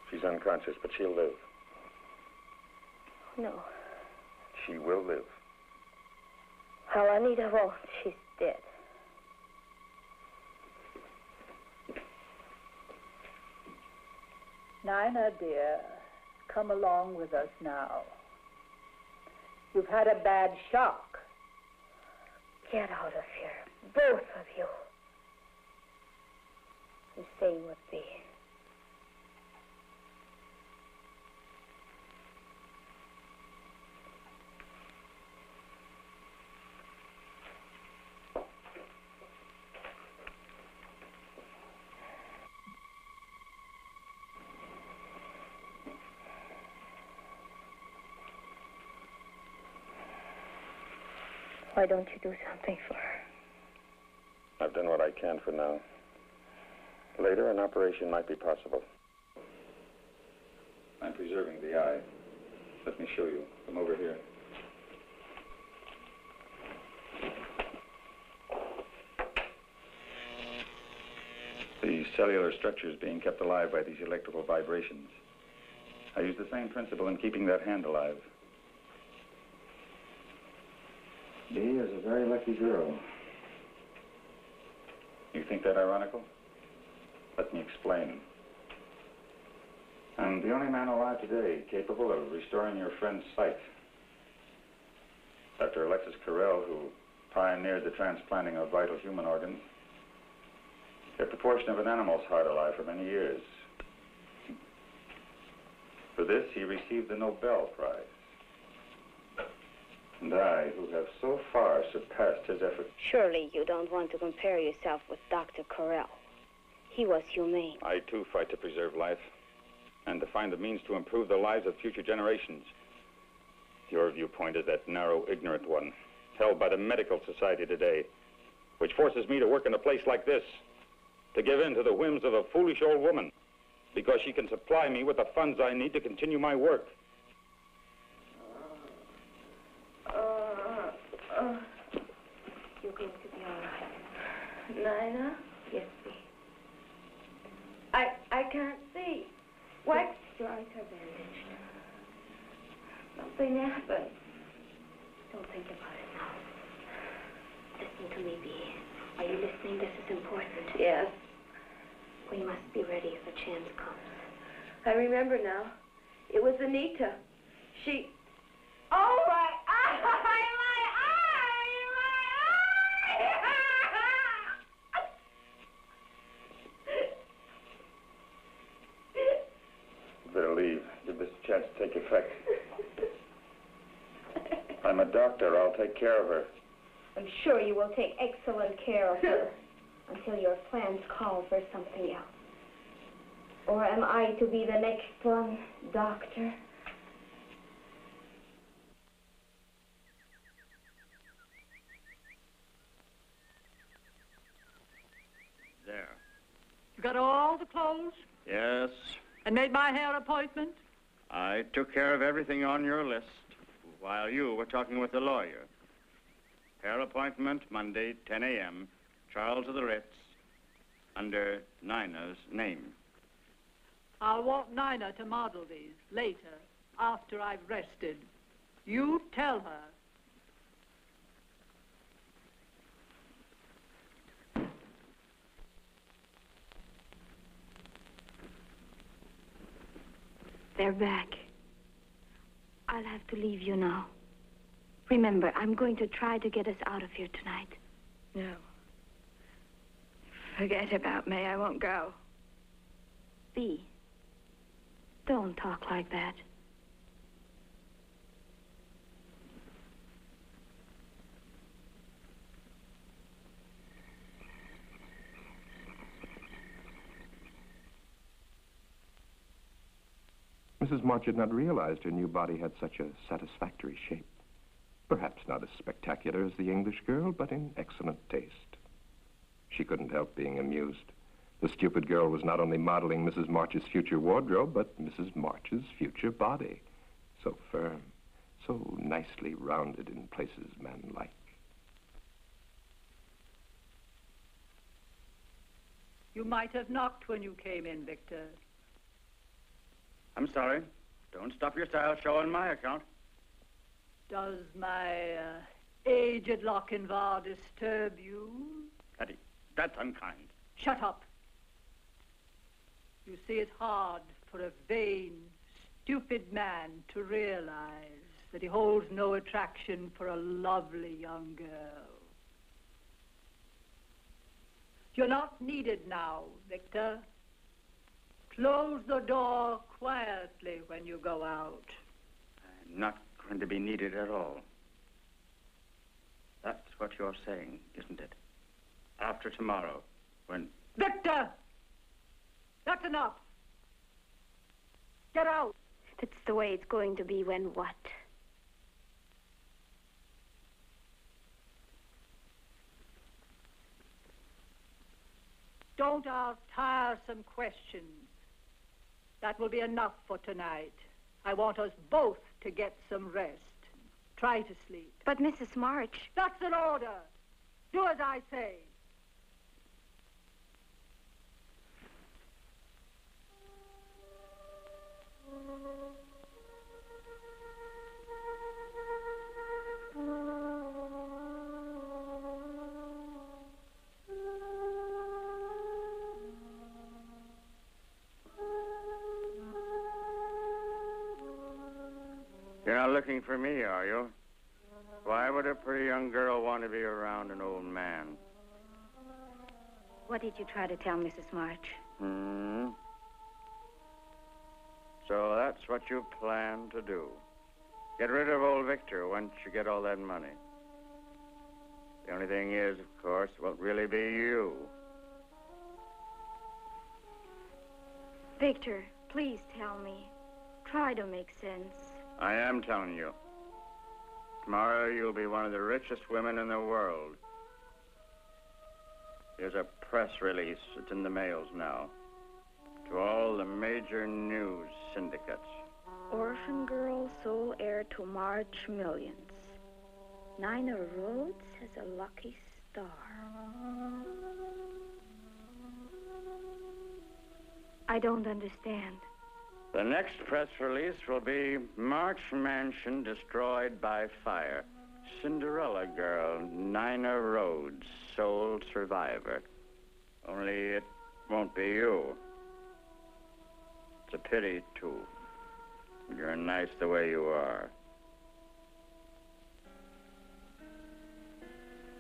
She's unconscious, but she'll live. Oh, no. She will live. Well, Anita won't. She's dead. Nina, dear, come along with us now. You've had a bad shock. Get out of here, both of you. I'm staying with thee. Why don't you do something for her? I've done what I can for now. Later, an operation might be possible. I'm preserving the eye. Let me show you. Come over here. The cellular structure is being kept alive by these electrical vibrations. I use the same principle in keeping that hand alive. Dee is a very lucky girl. You think that ironical? Let me explain. I'm the only man alive today capable of restoring your friend's sight. Dr. Alexis Carrel, who pioneered the transplanting of vital human organs, kept a portion of an animal's heart alive for many years. For this, he received the Nobel Prize. And I, who have so far surpassed his efforts, Surely you don't want to compare yourself with Dr. Carrel. He was humane. I too fight to preserve life and to find the means to improve the lives of future generations. Your viewpoint is that narrow, ignorant one, held by the medical society today, which forces me to work in a place like this, to give in to the whims of a foolish old woman, because she can supply me with the funds I need to continue my work. You're going to be all right. Nina? Yes, please. I I can't see. What? Your eyes are bandaged. Something happened. Don't think about it now. Listen to me, Bee. Are you listening? This is important. Yes. We must be ready if a chance comes. I remember now. It was Anita. She. Oh my [laughs] eye! My Better leave. Give this a chance to take effect. I'm a doctor. I'll take care of her. I'm sure you will take excellent care of her [laughs] until your plans call for something else. Or am I to be the next one, Doctor? There. You got all the clothes Yes, and made my hair appointment? I took care of everything on your list while you were talking with the lawyer. Hair appointment Monday, 10 a.m., Charles of the Ritz, under Nina's name. I'll want Nina to model these later, after I've rested. You tell her. They're back. I'll have to leave you now. Remember, I'm going to try to get us out of here tonight. No. Forget about me. I won't go. Bee, don't talk like that. Mrs. March had not realized her new body had such a satisfactory shape. Perhaps not as spectacular as the English girl, but in excellent taste. She couldn't help being amused. The stupid girl was not only modeling Mrs. March's future wardrobe, but Mrs. March's future body. So firm, so nicely rounded in places men like. You might have knocked when you came in, Victor. I'm sorry. Don't stop your style show on my account. Does my uh, aged Lochinvar disturb you? Hetty, that's unkind. Shut up. You see, it's hard for a vain, stupid man to realize that he holds no attraction for a lovely young girl. You're not needed now, Victor. Close the door quietly when you go out. I'm not going to be needed at all. That's what you're saying, isn't it? After tomorrow, when... Victor! That's enough. Get out. That's the way it's going to be when what? Don't ask tiresome questions. That will be enough for tonight. I want us both to get some rest. Try to sleep. But Mrs. March... That's an order. Do as I say. You're not looking for me, are you? Why would a pretty young girl want to be around an old man? What did you try to tell Mrs. March? Hmm? So that's what you plan to do. Get rid of old Victor once you get all that money. The only thing is, of course, it won't really be you. Victor, please tell me. Try to make sense. I am telling you. Tomorrow you'll be one of the richest women in the world. There's a press release. It's in the mails now. To all the major news syndicates. Orphan girl, sole heir to March millions. Nina Rhodes has a lucky star. I don't understand. The next press release will be March Mansion destroyed by fire. Cinderella girl, Nina Rhodes, sole survivor. Only it won't be you. It's a pity, too. You're nice the way you are.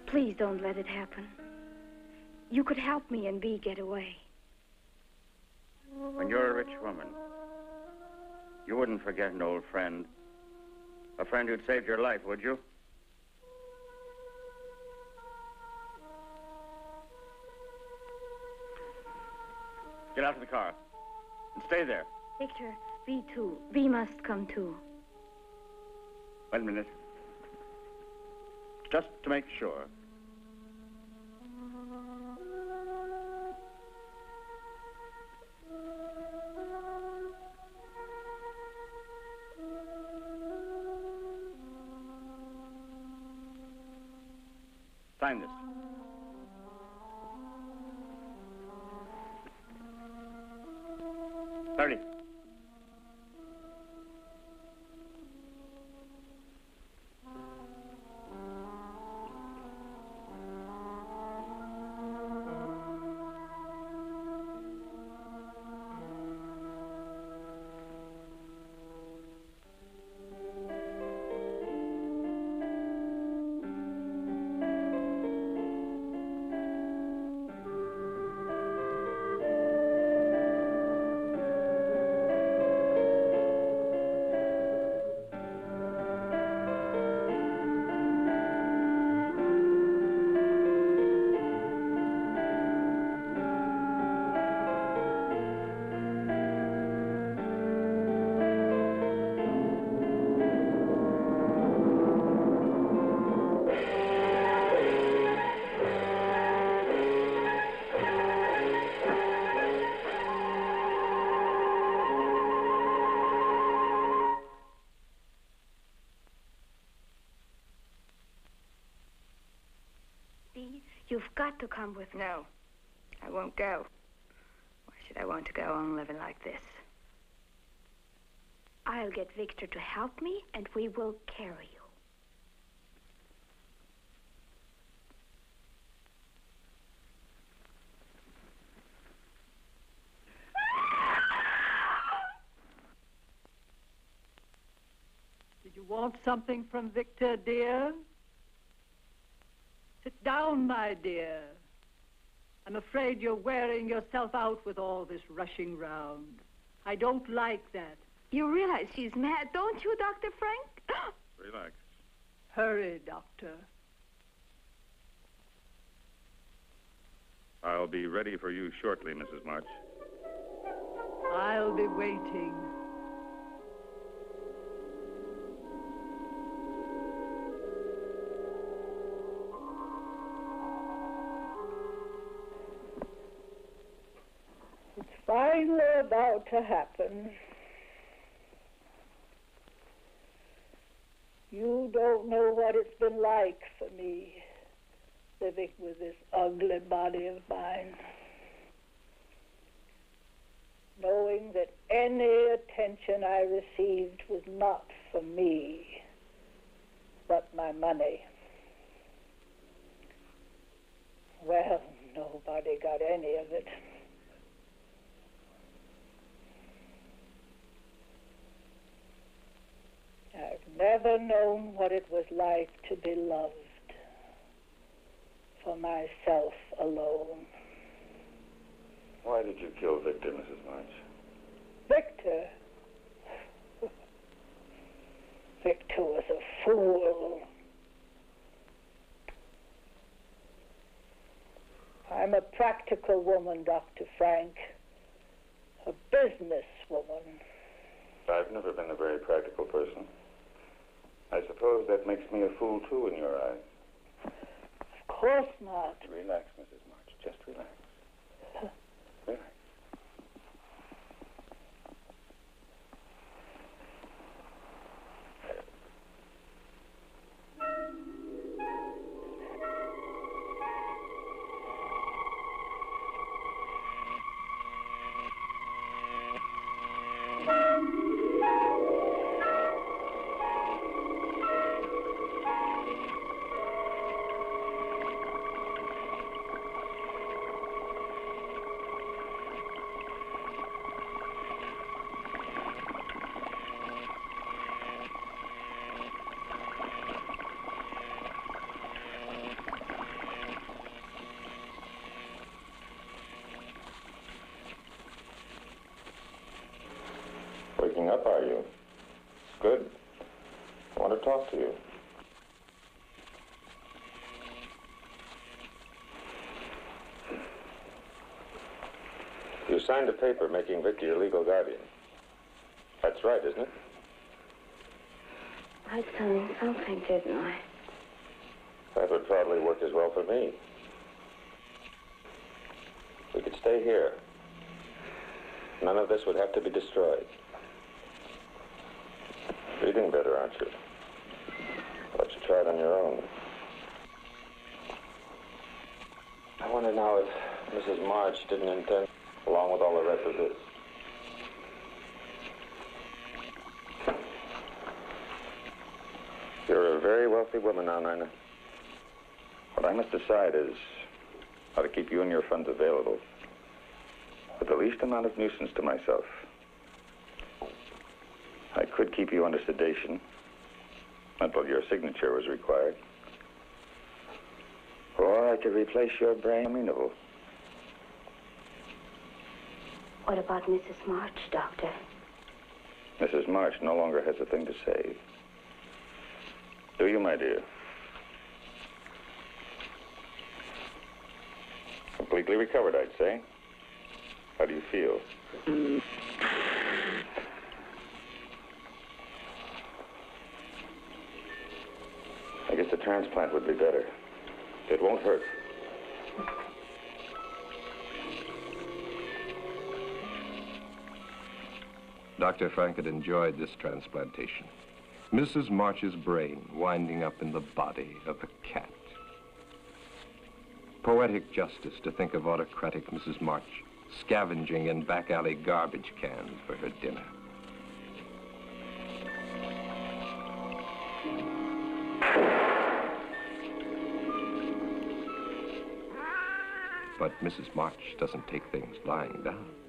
Please don't let it happen. You could help me and Bee get away. When you're a rich woman, you wouldn't forget an old friend. A friend who'd saved your life, would you? Get out of the car. And stay there. Victor, Bee too. Bee must come too. Wait a minute. Just to make sure. Sign this. You've got to come with me. No, I won't go. Why should I want to go on living like this? I'll get Victor to help me, and we will carry you. Did you want something from Victor, dear? Sit down, my dear. I'm afraid you're wearing yourself out with all this rushing round. I don't like that. You realize she's mad, don't you, Dr. Frank? [gasps] Relax. Hurry, Doctor. I'll be ready for you shortly, Mrs. March. I'll be waiting. Finally about to happen. You don't know what it's been like for me living with this ugly body of mine. Knowing that any attention I received was not for me, but my money. Well, nobody got any of it. I've never known what it was like to be loved for myself alone. Why did you kill Victor, Mrs. March? Victor. [laughs] Victor was a fool. I'm a practical woman, Dr. Frank. A business woman. I've never been a very practical person. I suppose that makes me a fool, too, in your eyes. Of course not. Relax, Mrs. March. Just relax. Signed a paper making Victor your legal guardian. That's right, isn't it? I done something, didn't I? That would probably work as well for me. We could stay here. None of this would have to be destroyed. Breathing better, aren't you? Why don't you try it on your own? I wonder now if Mrs. March didn't intend, along with all the rest of this. You're a very wealthy woman now, Nina. What I must decide is how to keep you and your funds available with the least amount of nuisance to myself. I could keep you under sedation until your signature was required. Or I could replace your brain amenable. What about Mrs. March, Doctor? Mrs. March no longer has a thing to say. Do you, my dear? Completely recovered, I'd say. How do you feel? I guess a transplant would be better. It won't hurt. Dr. Frank had enjoyed this transplantation. Mrs. March's brain winding up in the body of a cat. Poetic justice to think of autocratic Mrs. March scavenging in back alley garbage cans for her dinner. But Mrs. March doesn't take things lying down.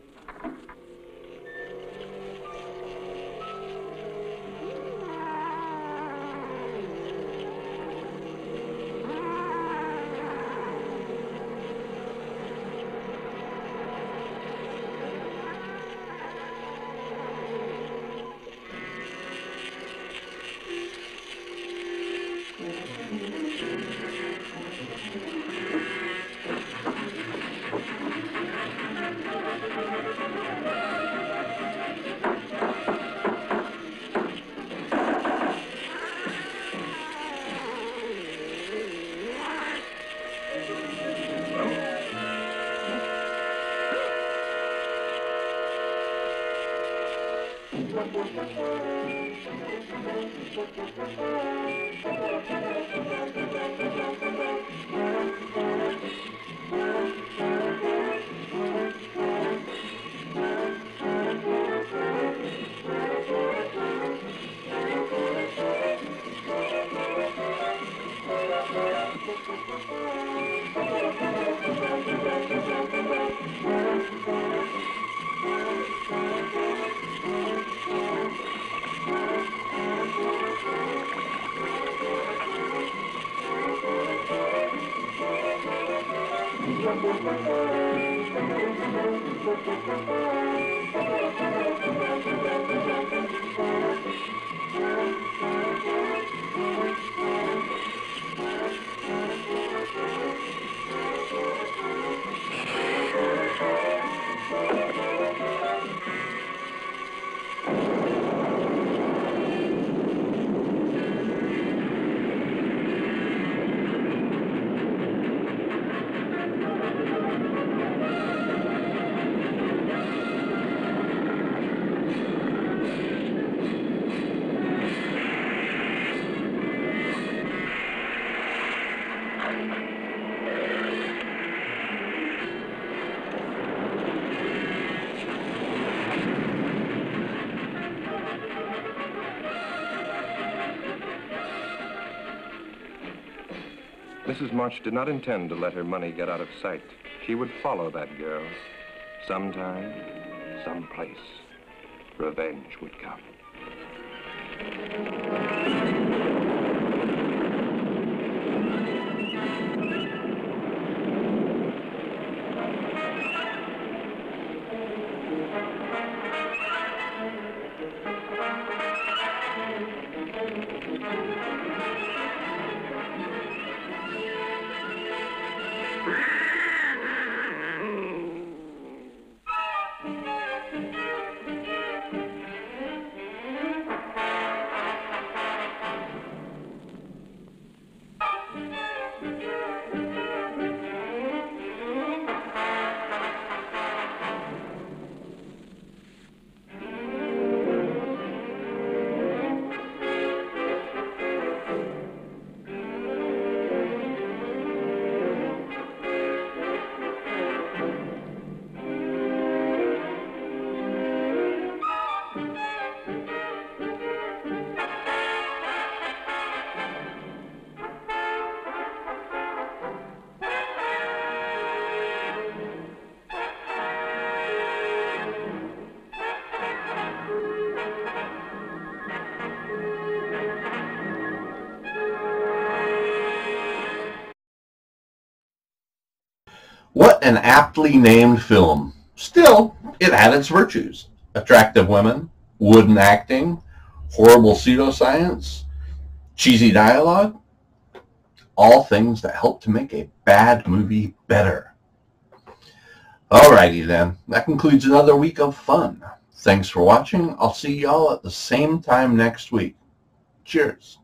Mrs. March did not intend to let her money get out of sight. She would follow that girl. Sometime, someplace, revenge would come. An aptly named film. Still, it had its virtues. Attractive women, wooden acting, horrible pseudoscience, cheesy dialogue. All things that help to make a bad movie better. Alrighty then, that concludes another week of fun. Thanks for watching. I'll see y'all at the same time next week. Cheers.